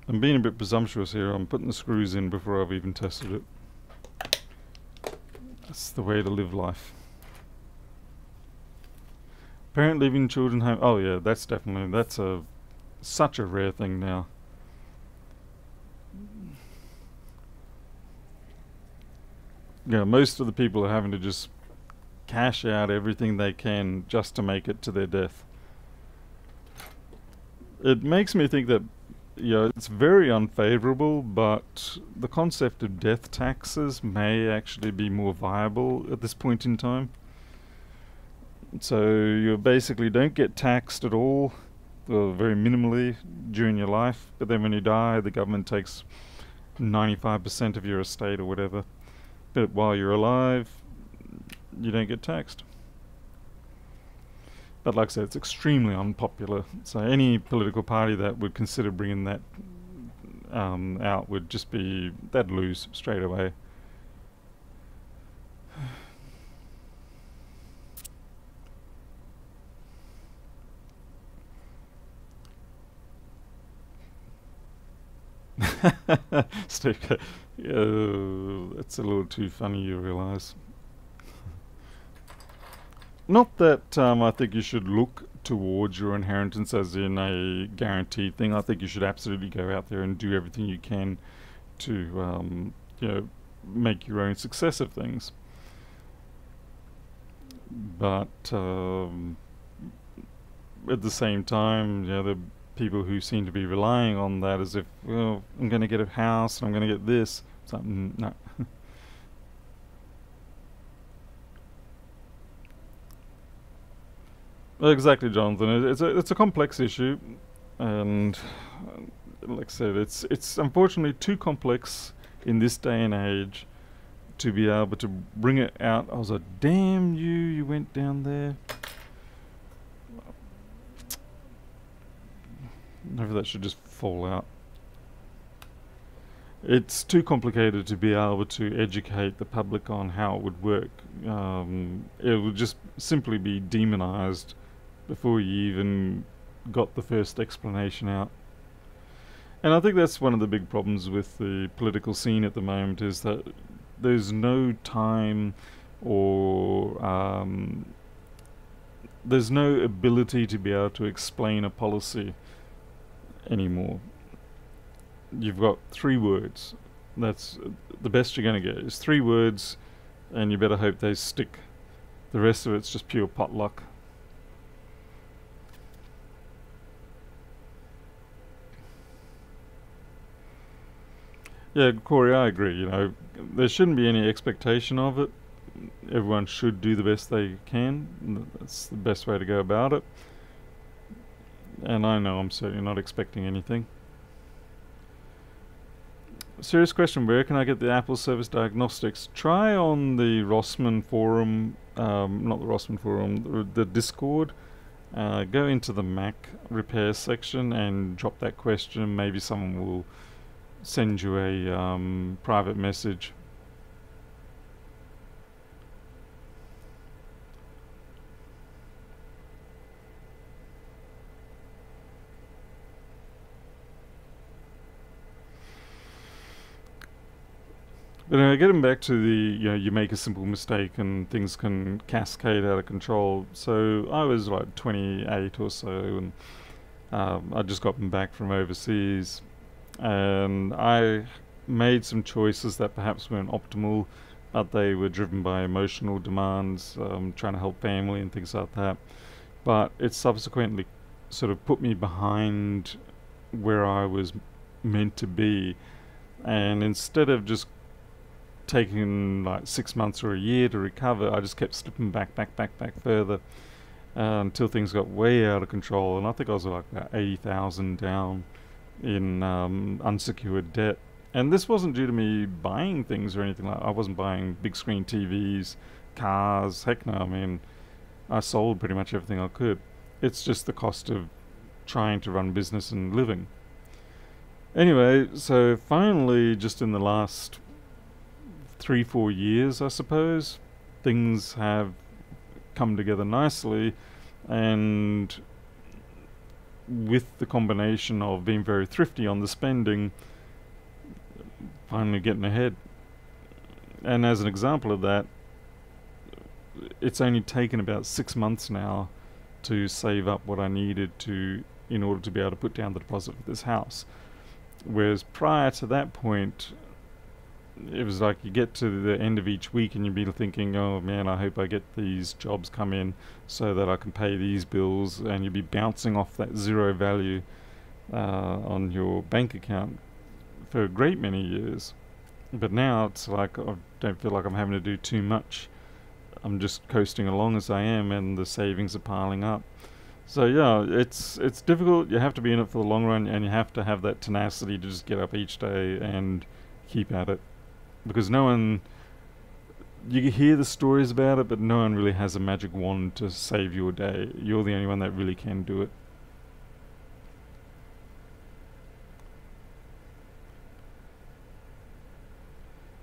I'm being a bit presumptuous here. I'm putting the screws in before I've even tested it. That's the way to live life. Parent leaving children home. Oh yeah, that's definitely that's a such a rare thing now. Yeah, most of the people are having to just cash out everything they can just to make it to their death. It makes me think that, you know, it's very unfavorable, but the concept of death taxes may actually be more viable at this point in time. So you basically don't get taxed at all, or very minimally during your life, but then when you die, the government takes 95% of your estate or whatever. But while you're alive, you don't get taxed. But like I said, it's extremely unpopular. So any political party that would consider bringing that um, out would just be, they'd lose straight away. Steve, uh, that's a little too funny, you realise. Not that um, I think you should look towards your inheritance as in a guaranteed thing. I think you should absolutely go out there and do everything you can to, um, you know, make your own success of things. But um, at the same time, the people who seem to be relying on that as if, well, I'm going to get a house and I'm going to get this. Something, mm, no. exactly, Jonathan. It's a it's a complex issue, and like I said, it's it's unfortunately too complex in this day and age to be able to bring it out. I was like, damn you, you went down there. Maybe that should just fall out. It's too complicated to be able to educate the public on how it would work. Um, it would just simply be demonized before you even got the first explanation out. And I think that's one of the big problems with the political scene at the moment is that there's no time or um, there's no ability to be able to explain a policy anymore. You've got three words. That's the best you're going to get is three words, and you better hope they stick. The rest of it's just pure potluck. Yeah, Corey, I agree. You know, there shouldn't be any expectation of it. Everyone should do the best they can. That's the best way to go about it. And I know I'm certainly not expecting anything. Serious question, where can I get the Apple Service Diagnostics? Try on the Rossmann forum, um, not the Rossmann forum, the, the Discord. Uh, go into the Mac repair section and drop that question. Maybe someone will send you a um, private message. But uh, getting back to the, you know, you make a simple mistake and things can cascade out of control. So I was like 28 or so, and um, I just gotten back from overseas, and I made some choices that perhaps weren't optimal, but they were driven by emotional demands, um, trying to help family and things like that. But it subsequently sort of put me behind where I was meant to be, and instead of just taking like six months or a year to recover, I just kept slipping back, back, back, back further uh, until things got way out of control. And I think I was like about 80,000 down in um, unsecured debt. And this wasn't due to me buying things or anything like I wasn't buying big screen TVs, cars. Heck no, I mean, I sold pretty much everything I could. It's just the cost of trying to run business and living. Anyway, so finally, just in the last three, four years, I suppose, things have come together nicely, and with the combination of being very thrifty on the spending, finally getting ahead. And as an example of that, it's only taken about six months now to save up what I needed to in order to be able to put down the deposit for this house. Whereas prior to that point, it was like you get to the end of each week and you'd be thinking, oh man, I hope I get these jobs come in so that I can pay these bills, and you'd be bouncing off that zero value uh, on your bank account for a great many years. But now it's like I don't feel like I'm having to do too much. I'm just coasting along as I am, and the savings are piling up. So yeah, it's it's difficult. You have to be in it for the long run, and you have to have that tenacity to just get up each day and keep at it because no one you hear the stories about it, but no one really has a magic wand to save your day. You're the only one that really can do it.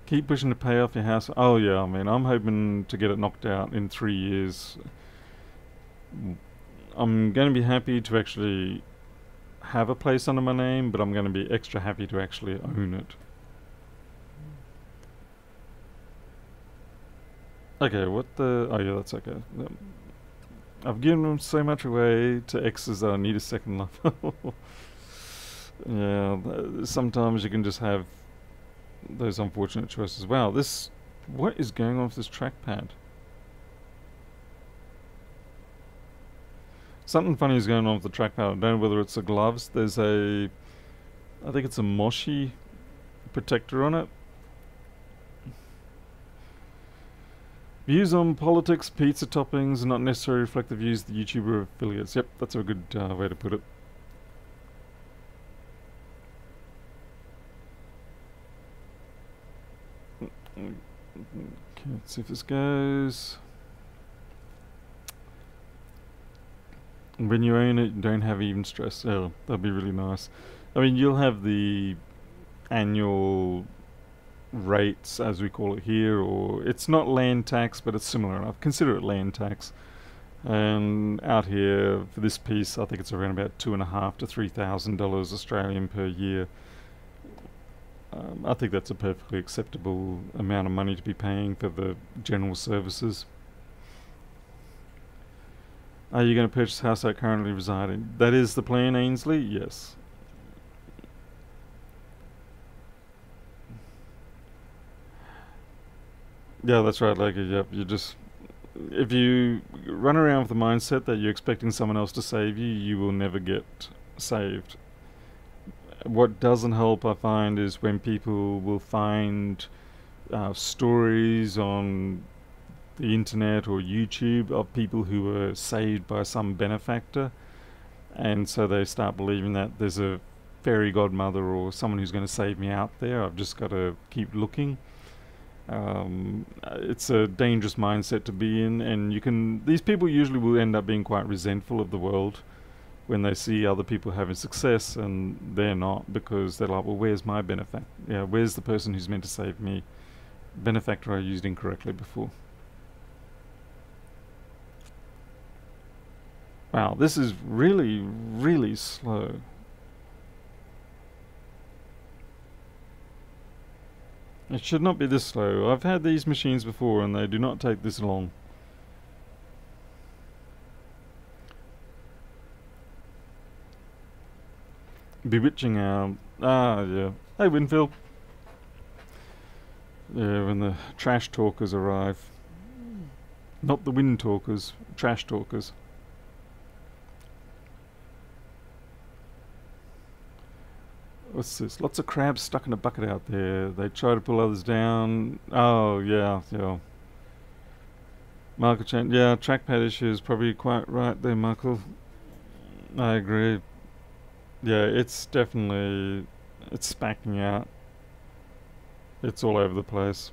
Keep pushing to pay off your house. Oh yeah, I mean, I'm hoping to get it knocked out in three years. I'm going to be happy to actually have a place under my name, but I'm going to be extra happy to actually own it. Okay, what the... Oh yeah, that's okay. I've given them so much away to X's that I need a second level. yeah, sometimes you can just have those unfortunate choices. Wow, this... What is going on with this trackpad? Something funny is going on with the trackpad. I don't know whether it's the gloves. There's a... I think it's a Moshi protector on it. Views on politics, pizza toppings, not necessarily reflect the views of the YouTuber affiliates. Yep, that's a good uh, way to put it. Okay, let's see if this goes. When you own it, don't have even stress. Oh, that'd be really nice. I mean, you'll have the annual rates, as we call it here, or it's not land tax, but it's similar enough. Consider it land tax. And out here for this piece, I think it's around about two and a half to three thousand dollars Australian per year. Um, I think that's a perfectly acceptable amount of money to be paying for the general services. Are you going to purchase house I currently reside in? That is the plan, Ainsley? Yes. Yeah, that's right, Like, Yep, you just if you run around with the mindset that you're expecting someone else to save you, you will never get saved. What doesn't help, I find, is when people will find uh, stories on the internet or YouTube of people who were saved by some benefactor, and so they start believing that there's a fairy godmother or someone who's going to save me out there. I've just got to keep looking. Um, it's a dangerous mindset to be in, and you can. These people usually will end up being quite resentful of the world when they see other people having success and they're not, because they're like, "Well, where's my benefactor? Yeah, where's the person who's meant to save me? Benefactor I used incorrectly before." Wow, this is really, really slow. It should not be this slow. I've had these machines before and they do not take this long. Bewitching. Ah, yeah. Hey, Winfield. Yeah, when the trash talkers arrive. Not the wind talkers, trash talkers. What's this? Lots of crabs stuck in a bucket out there. They try to pull others down. Oh, yeah, yeah. Michael Chan, yeah, trackpad issues, probably quite right there, Michael. I agree. Yeah, it's definitely, it's spacking out. It's all over the place.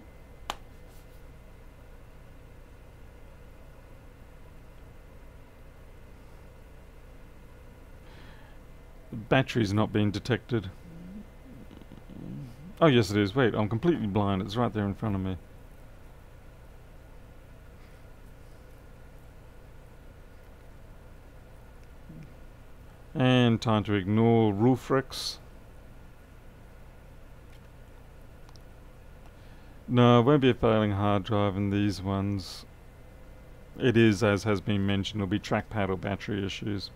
battery's not being detected. Oh, yes it is. Wait, I'm completely blind. It's right there in front of me. And time to ignore roof wrecks. No, it won't be a failing hard drive in these ones. It is, as has been mentioned, it'll be trackpad or battery issues.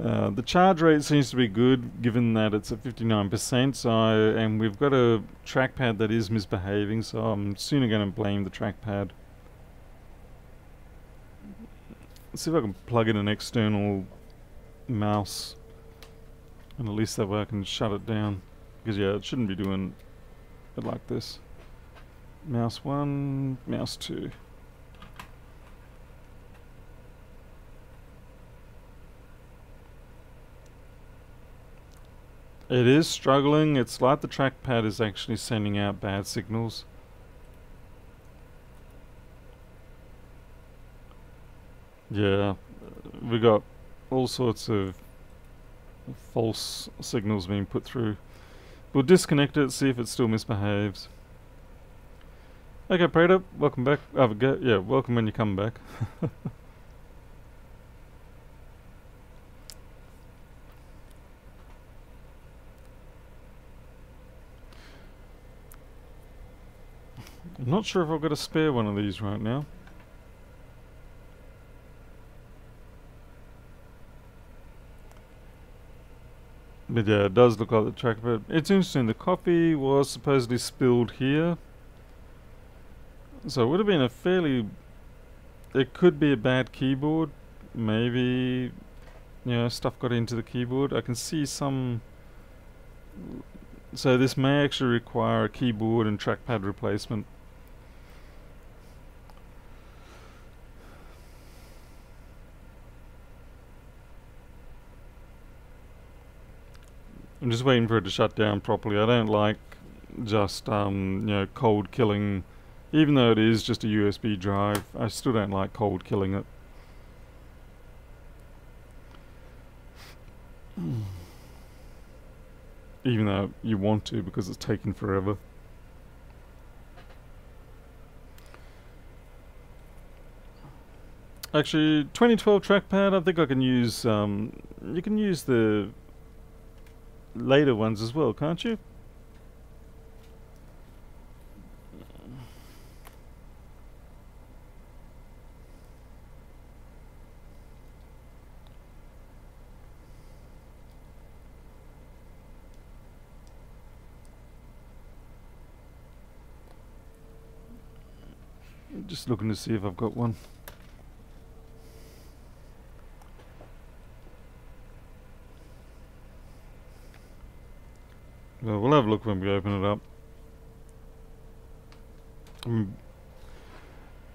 Uh, the charge rate seems to be good given that it's at 59% so and we've got a trackpad that is misbehaving so I'm sooner going to blame the trackpad. Let's see if I can plug in an external mouse and at least that way I can shut it down because yeah it shouldn't be doing it like this. Mouse 1, mouse 2. It is struggling. It's like the trackpad is actually sending out bad signals. Yeah, we got all sorts of false signals being put through. We'll disconnect it, see if it still misbehaves. Okay, Prater, welcome back. Oh, yeah, welcome when you come back. I'm not sure if I've got to spare one of these right now. But yeah, it does look like the track, but it's interesting. The coffee was supposedly spilled here. So it would have been a fairly... It could be a bad keyboard. Maybe, you know, stuff got into the keyboard. I can see some... So this may actually require a keyboard and trackpad replacement. I'm just waiting for it to shut down properly. I don't like just, um, you know, cold killing, even though it is just a USB drive, I still don't like cold killing it. even though you want to because it's taking forever. Actually, 2012 trackpad, I think I can use, um, you can use the later ones as well, can't you? Just looking to see if I've got one. Well, we'll have a look when we open it up. Um,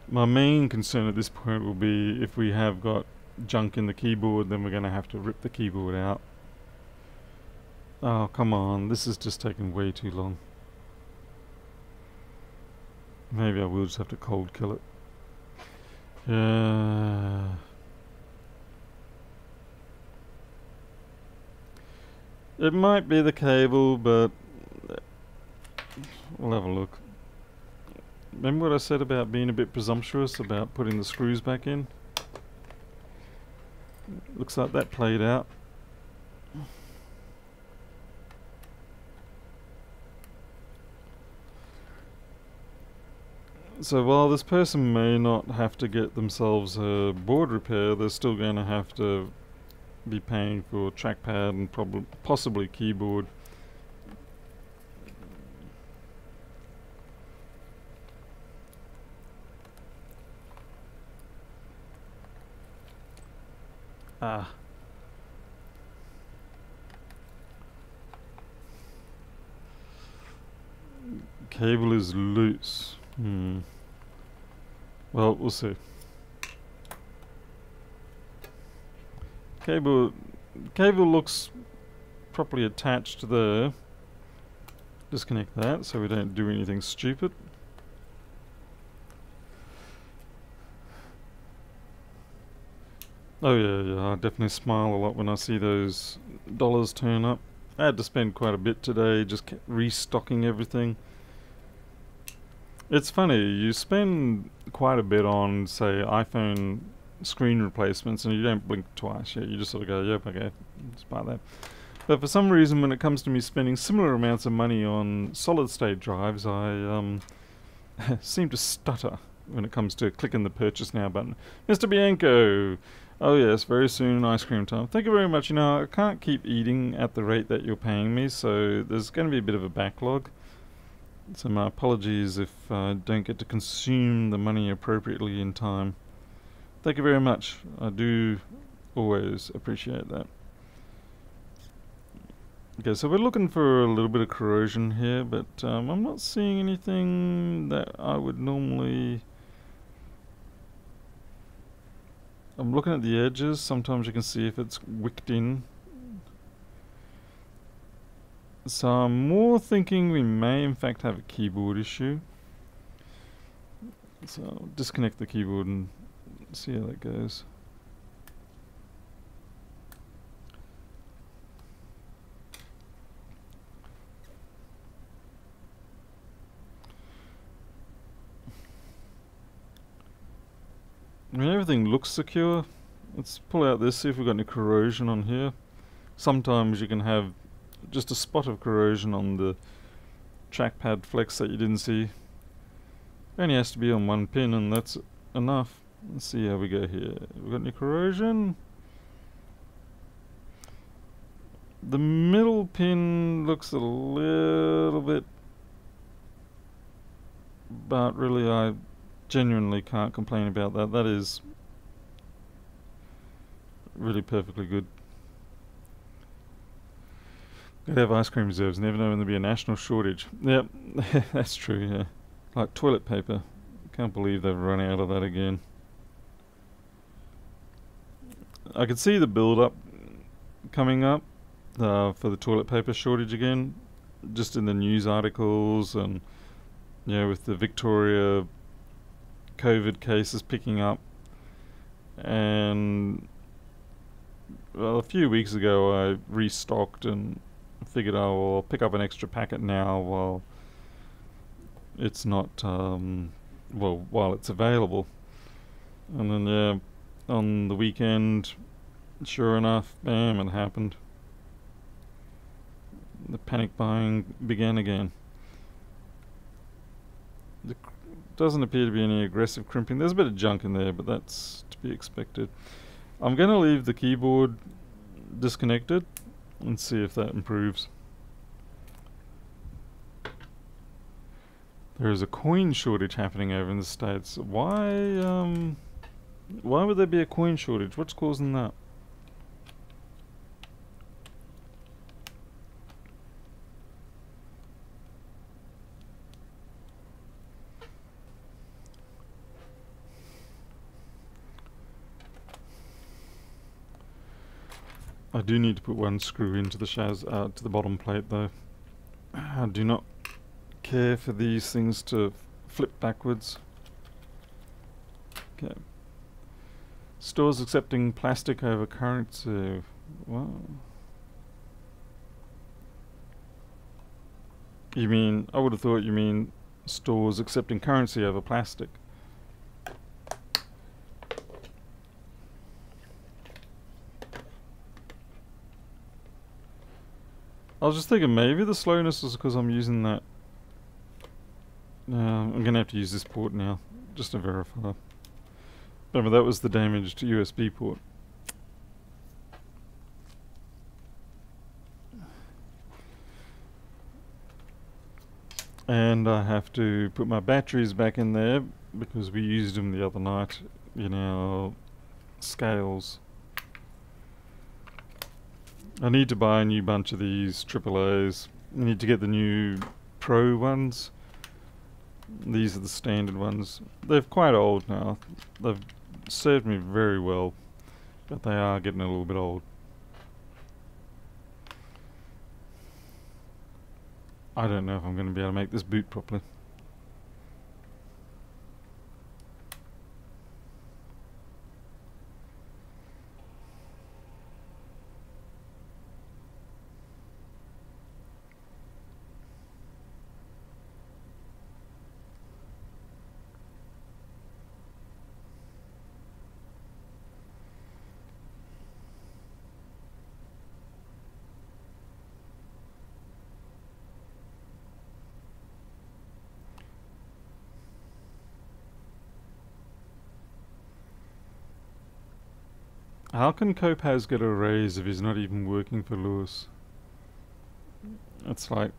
my main concern at this point will be if we have got junk in the keyboard, then we're going to have to rip the keyboard out. Oh, come on. This is just taking way too long. Maybe I will just have to cold kill it. Yeah. It might be the cable, but we'll have a look. Remember what I said about being a bit presumptuous about putting the screws back in? Looks like that played out. So while this person may not have to get themselves a board repair, they're still going to have to be paying for trackpad and probably possibly keyboard. Ah. Cable is loose. Hmm. Well, we'll see. Cable, cable looks properly attached there. Disconnect that so we don't do anything stupid. Oh yeah, yeah, I definitely smile a lot when I see those dollars turn up. I had to spend quite a bit today just restocking everything. It's funny, you spend quite a bit on, say, iPhone screen replacements and you don't blink twice. You just sort of go, yep, okay, about that. But for some reason, when it comes to me spending similar amounts of money on solid-state drives, I um, seem to stutter when it comes to clicking the purchase now button. Mr. Bianco, oh yes, very soon ice cream time. Thank you very much. You know, I can't keep eating at the rate that you're paying me, so there's going to be a bit of a backlog. So my apologies if I don't get to consume the money appropriately in time. Thank you very much. I do always appreciate that. Okay, so we're looking for a little bit of corrosion here, but um, I'm not seeing anything that I would normally... I'm looking at the edges. Sometimes you can see if it's wicked in. So I'm more thinking we may in fact have a keyboard issue. So I'll disconnect the keyboard and see how that goes. I mean, everything looks secure. Let's pull out this, see if we've got any corrosion on here. Sometimes you can have just a spot of corrosion on the trackpad flex that you didn't see. It only has to be on one pin and that's enough. Let's see how we go here. We've got any corrosion? The middle pin looks a little bit, but really I genuinely can't complain about that. That is really perfectly good. Gotta have ice cream reserves. Never know when there'll be a national shortage. Yep, that's true, yeah. Like toilet paper. Can't believe they've run out of that again. I could see the build up coming up uh, for the toilet paper shortage again, just in the news articles and yeah, with the Victoria COVID cases picking up, and well, a few weeks ago I restocked and figured I will pick up an extra packet now while it's not um, well while it's available. And then yeah, on the weekend, sure enough, bam, it happened. The panic buying began again. There doesn't appear to be any aggressive crimping. There's a bit of junk in there, but that's to be expected. I'm going to leave the keyboard disconnected and see if that improves. There is a coin shortage happening over in the States. Why, um, why would there be a coin shortage? What's causing that? I do need to put one screw into the shaz uh, to the bottom plate though. I do not care for these things to flip backwards. Okay. Stores accepting plastic over currency. Wow. You mean, I would have thought you mean stores accepting currency over plastic. I was just thinking maybe the slowness is because I'm using that. Uh, I'm going to have to use this port now, just to verify. Remember that was the damaged USB port. And I have to put my batteries back in there because we used them the other night in our scales. I need to buy a new bunch of these AAAs. I need to get the new Pro ones. These are the standard ones. They're quite old now. They've served me very well, but they are getting a little bit old. I don't know if I'm going to be able to make this boot properly. How can Kopaz get a raise if he's not even working for Louis? It's like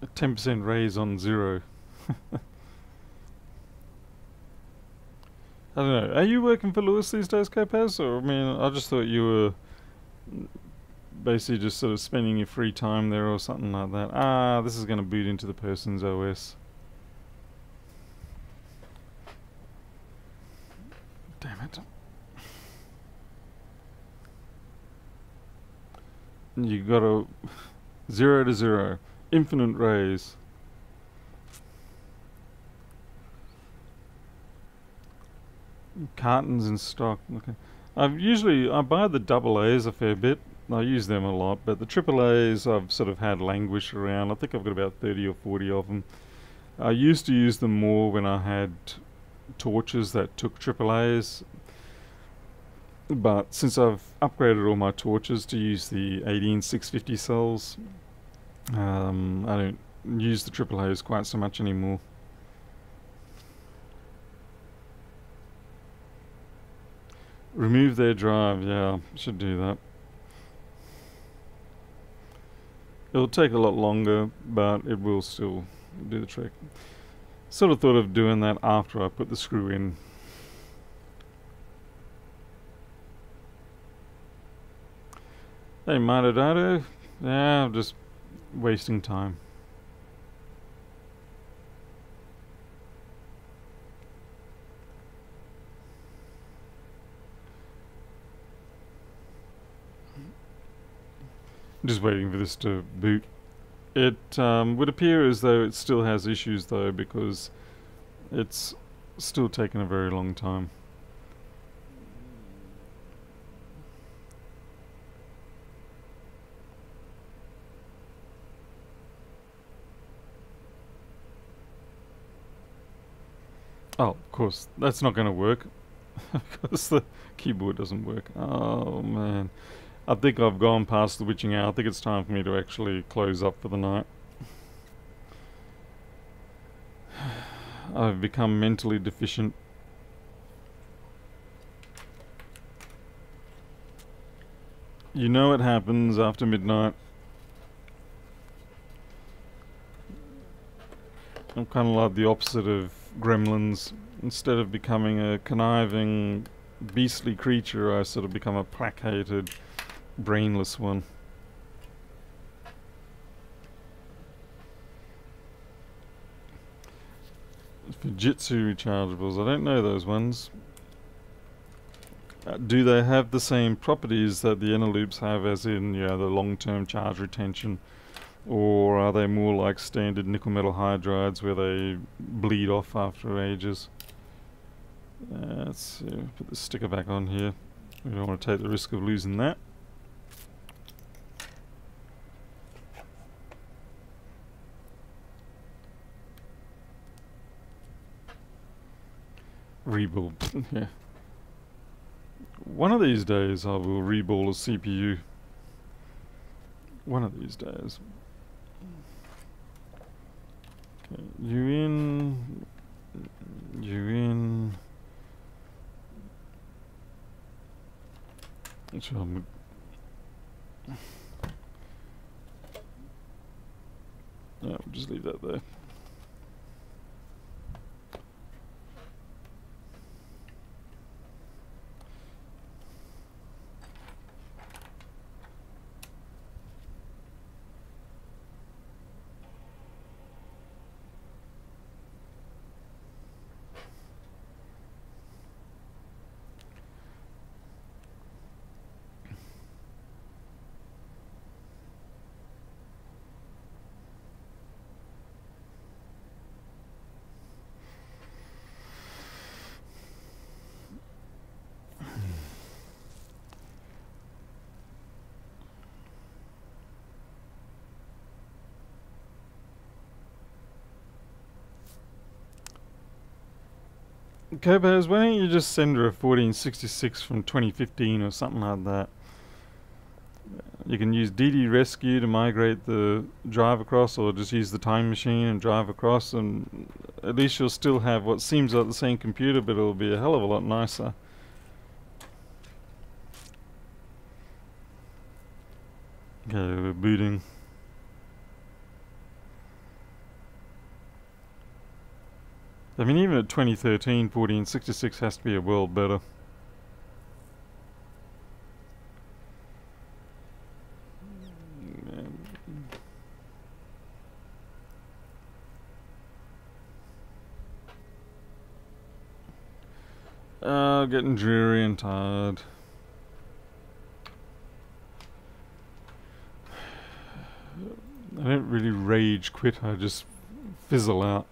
a 10% raise on zero. I don't know. Are you working for Louis these days, Kopaz? Or, I mean, I just thought you were basically just sort of spending your free time there or something like that. Ah, this is going to boot into the person's OS. Damn it. You got a zero to zero, infinite raise. Cartons in stock. Okay, I've usually I buy the double A's a fair bit. I use them a lot, but the triple A's I've sort of had languish around. I think I've got about thirty or forty of them. I used to use them more when I had torches that took triple A's but since I've upgraded all my torches to use the 18650 cells, um, I don't use the AAAs quite so much anymore. Remove their drive, yeah, should do that. It'll take a lot longer, but it will still do the trick. Sort of thought of doing that after I put the screw in. Hey, Matadado. Yeah, I'm just wasting time. Just waiting for this to boot. It um, would appear as though it still has issues though because it's still taken a very long time. Oh, of course, that's not going to work because the keyboard doesn't work. Oh man. I think I've gone past the witching hour. I think it's time for me to actually close up for the night. I've become mentally deficient. You know what happens after midnight. I'm kind of like the opposite of gremlins. Instead of becoming a conniving, beastly creature, I sort of become a placated brainless one. Fujitsu rechargeables, I don't know those ones. Uh, do they have the same properties that the eneloops have as in, you know, the long-term charge retention? Or are they more like standard nickel metal hydrides where they bleed off after ages? Uh, let's put the sticker back on here. We don't want to take the risk of losing that. Reball. yeah. One of these days I will reball a CPU. One of these days. Okay, you in. You in. So I'm. No, just leave that there. Cobos, why don't you just send her a 1466 from 2015 or something like that? You can use DD Rescue to migrate the drive across or just use the time machine and drive across and at least you'll still have what seems like the same computer but it'll be a hell of a lot nicer. Okay, we're booting. I mean, even at 2013, 1466 has to be a world better. Uh, getting dreary and tired. I don't really rage quit, I just fizzle out.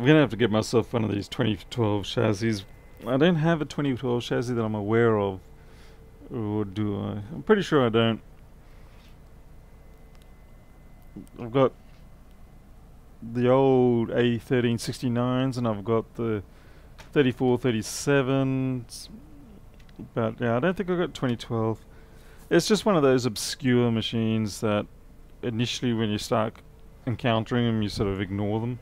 I'm gonna have to get myself one of these 2012 chassis. I don't have a 2012 chassis that I'm aware of. Or do I? I'm pretty sure I don't. I've got the old A1369s and I've got the 3437s. But yeah, I don't think I got 2012. It's just one of those obscure machines that initially when you start encountering them, you sort of ignore them.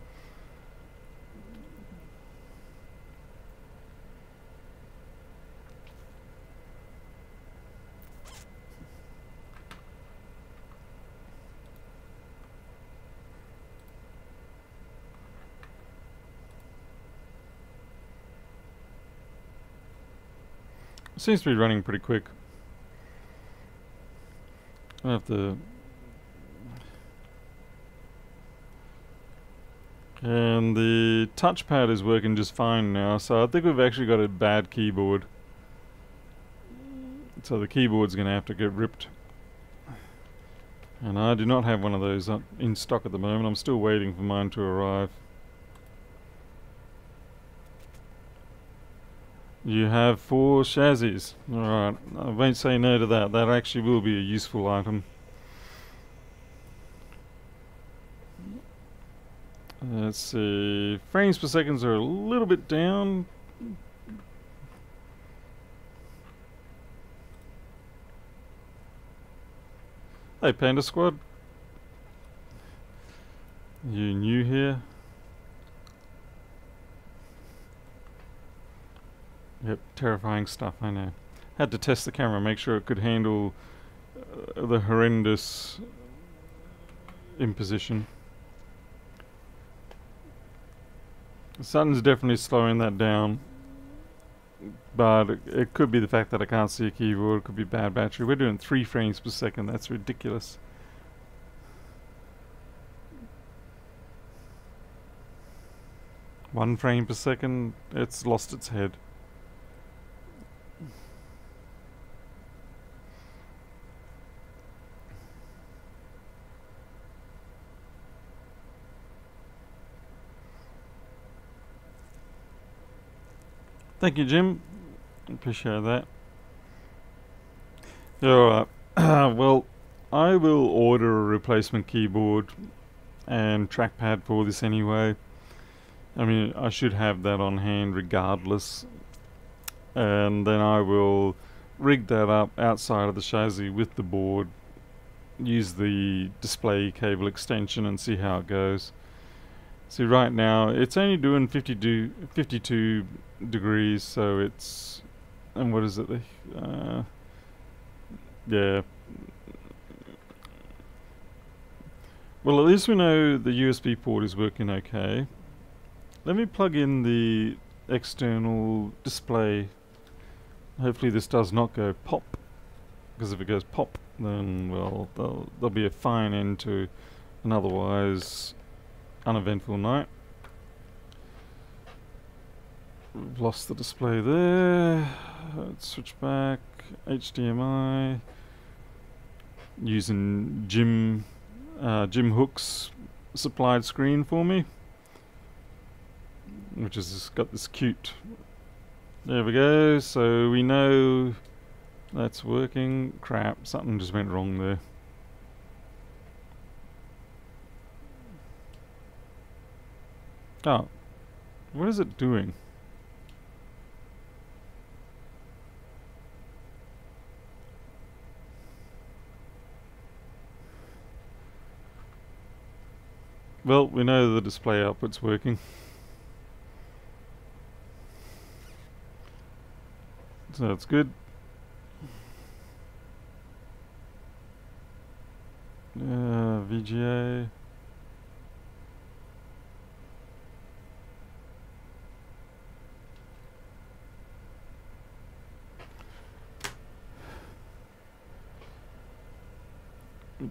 Seems to be running pretty quick. I have to And the touchpad is working just fine now, so I think we've actually got a bad keyboard. So the keyboard's going to have to get ripped. And I do not have one of those in stock at the moment. I'm still waiting for mine to arrive. You have four chassis. Alright, I won't say no to that. That actually will be a useful item. Let's see. Frames per seconds are a little bit down. Hey, Panda Squad. You new here? Yep, terrifying stuff, I know. Had to test the camera, make sure it could handle uh, the horrendous imposition. The sun's definitely slowing that down. But it, it could be the fact that I can't see a keyboard, it could be bad battery. We're doing 3 frames per second, that's ridiculous. One frame per second, it's lost its head. Thank you, Jim. Appreciate that. Alright. well, I will order a replacement keyboard and trackpad for this anyway. I mean, I should have that on hand regardless. And then I will rig that up outside of the chassis with the board, use the display cable extension and see how it goes. See right now it's only doing 52, 52 degrees so it's and what is it uh, yeah. Well at least we know the USB port is working okay. Let me plug in the external display. Hopefully this does not go pop because if it goes pop then well there'll, there'll be a fine end to an otherwise uneventful night. We've lost the display there. Let's switch back. HDMI. Using Jim uh, Jim Hook's supplied screen for me, which has got this cute. There we go. So we know that's working. Crap, something just went wrong there. Oh. What is it doing? Well, we know the display output's working. So that's good. Uh, VGA.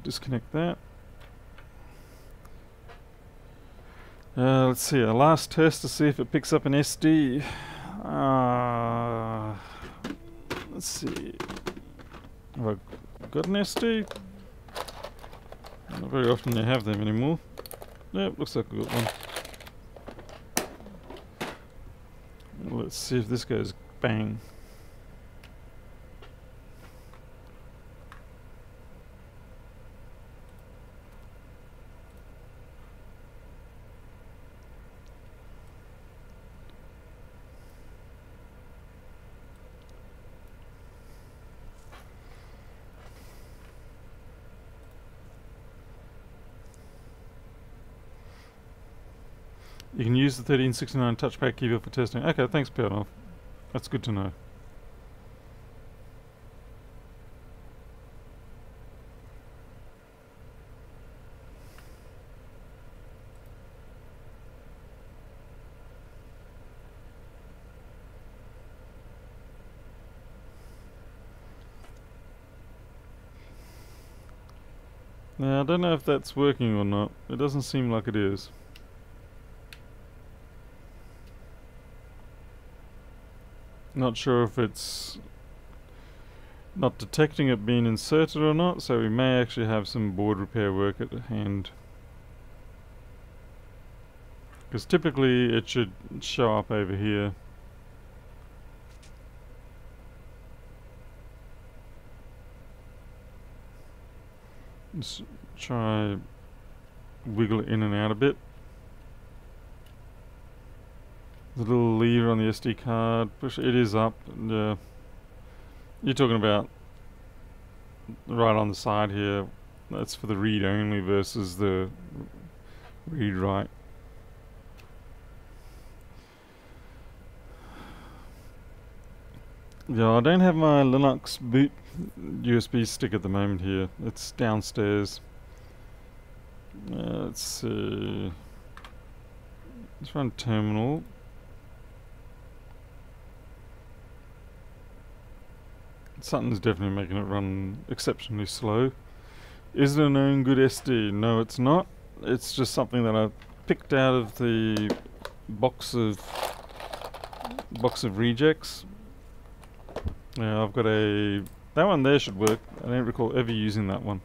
disconnect that. Uh, let's see, a last test to see if it picks up an SD. Uh, let's see. Have I got an SD? Not very often they have them anymore. Yep, looks like I got one. Let's see if this goes bang. You can use the 1369 touchpad keyboard for testing. Okay, thanks, Pianov. That's good to know. Now, I don't know if that's working or not. It doesn't seem like it is. Not sure if it's not detecting it being inserted or not, so we may actually have some board repair work at hand. Because typically it should show up over here. Let's try wiggle it in and out a bit. The little lever on the SD card, push it is up. And, uh, you're talking about right on the side here. That's for the read only versus the read write. Yeah, I don't have my Linux boot USB stick at the moment here. It's downstairs. Uh, let's see. Let's run terminal. Something's definitely making it run exceptionally slow. Is it a known good SD? No, it's not. It's just something that I picked out of the box of box of rejects. Yeah, I've got a that one there should work. I don't recall ever using that one.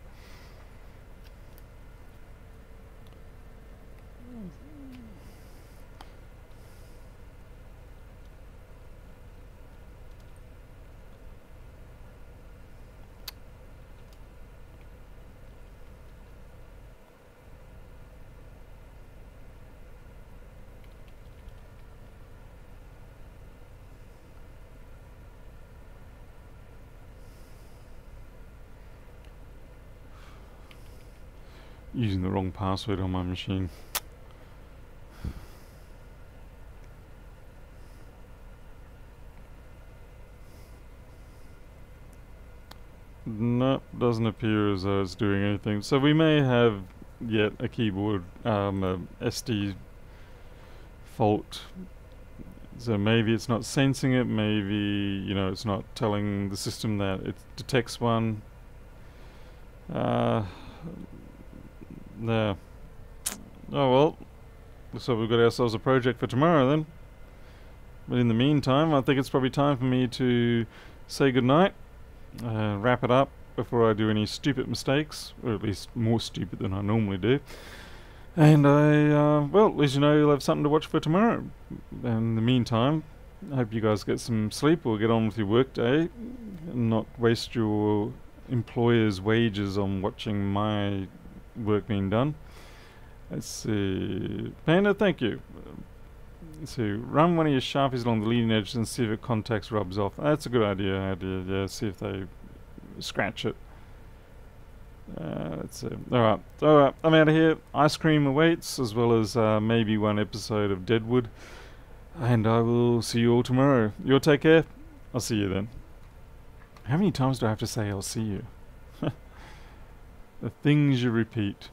using the wrong password on my machine. No, doesn't appear as though it's doing anything. So we may have yet a keyboard um, a SD fault. So maybe it's not sensing it, maybe you know it's not telling the system that it detects one. Uh, there. Oh well. Like we've got ourselves a project for tomorrow then. But in the meantime, I think it's probably time for me to say goodnight, uh, wrap it up before I do any stupid mistakes, or at least more stupid than I normally do. And I, uh, well, at least you know you'll have something to watch for tomorrow. In the meantime, I hope you guys get some sleep or get on with your work day and not waste your employer's wages on watching my work being done. Let's see. Panda, thank you. See. Run one of your sharpies along the leading edge and see if it contacts rubs off. That's a good idea. idea. Yeah, see if they scratch it. Uh, let's see. Alright. Alright. I'm out of here. Ice cream awaits, as well as uh, maybe one episode of Deadwood. And I will see you all tomorrow. You'll take care. I'll see you then. How many times do I have to say I'll see you? The things you repeat.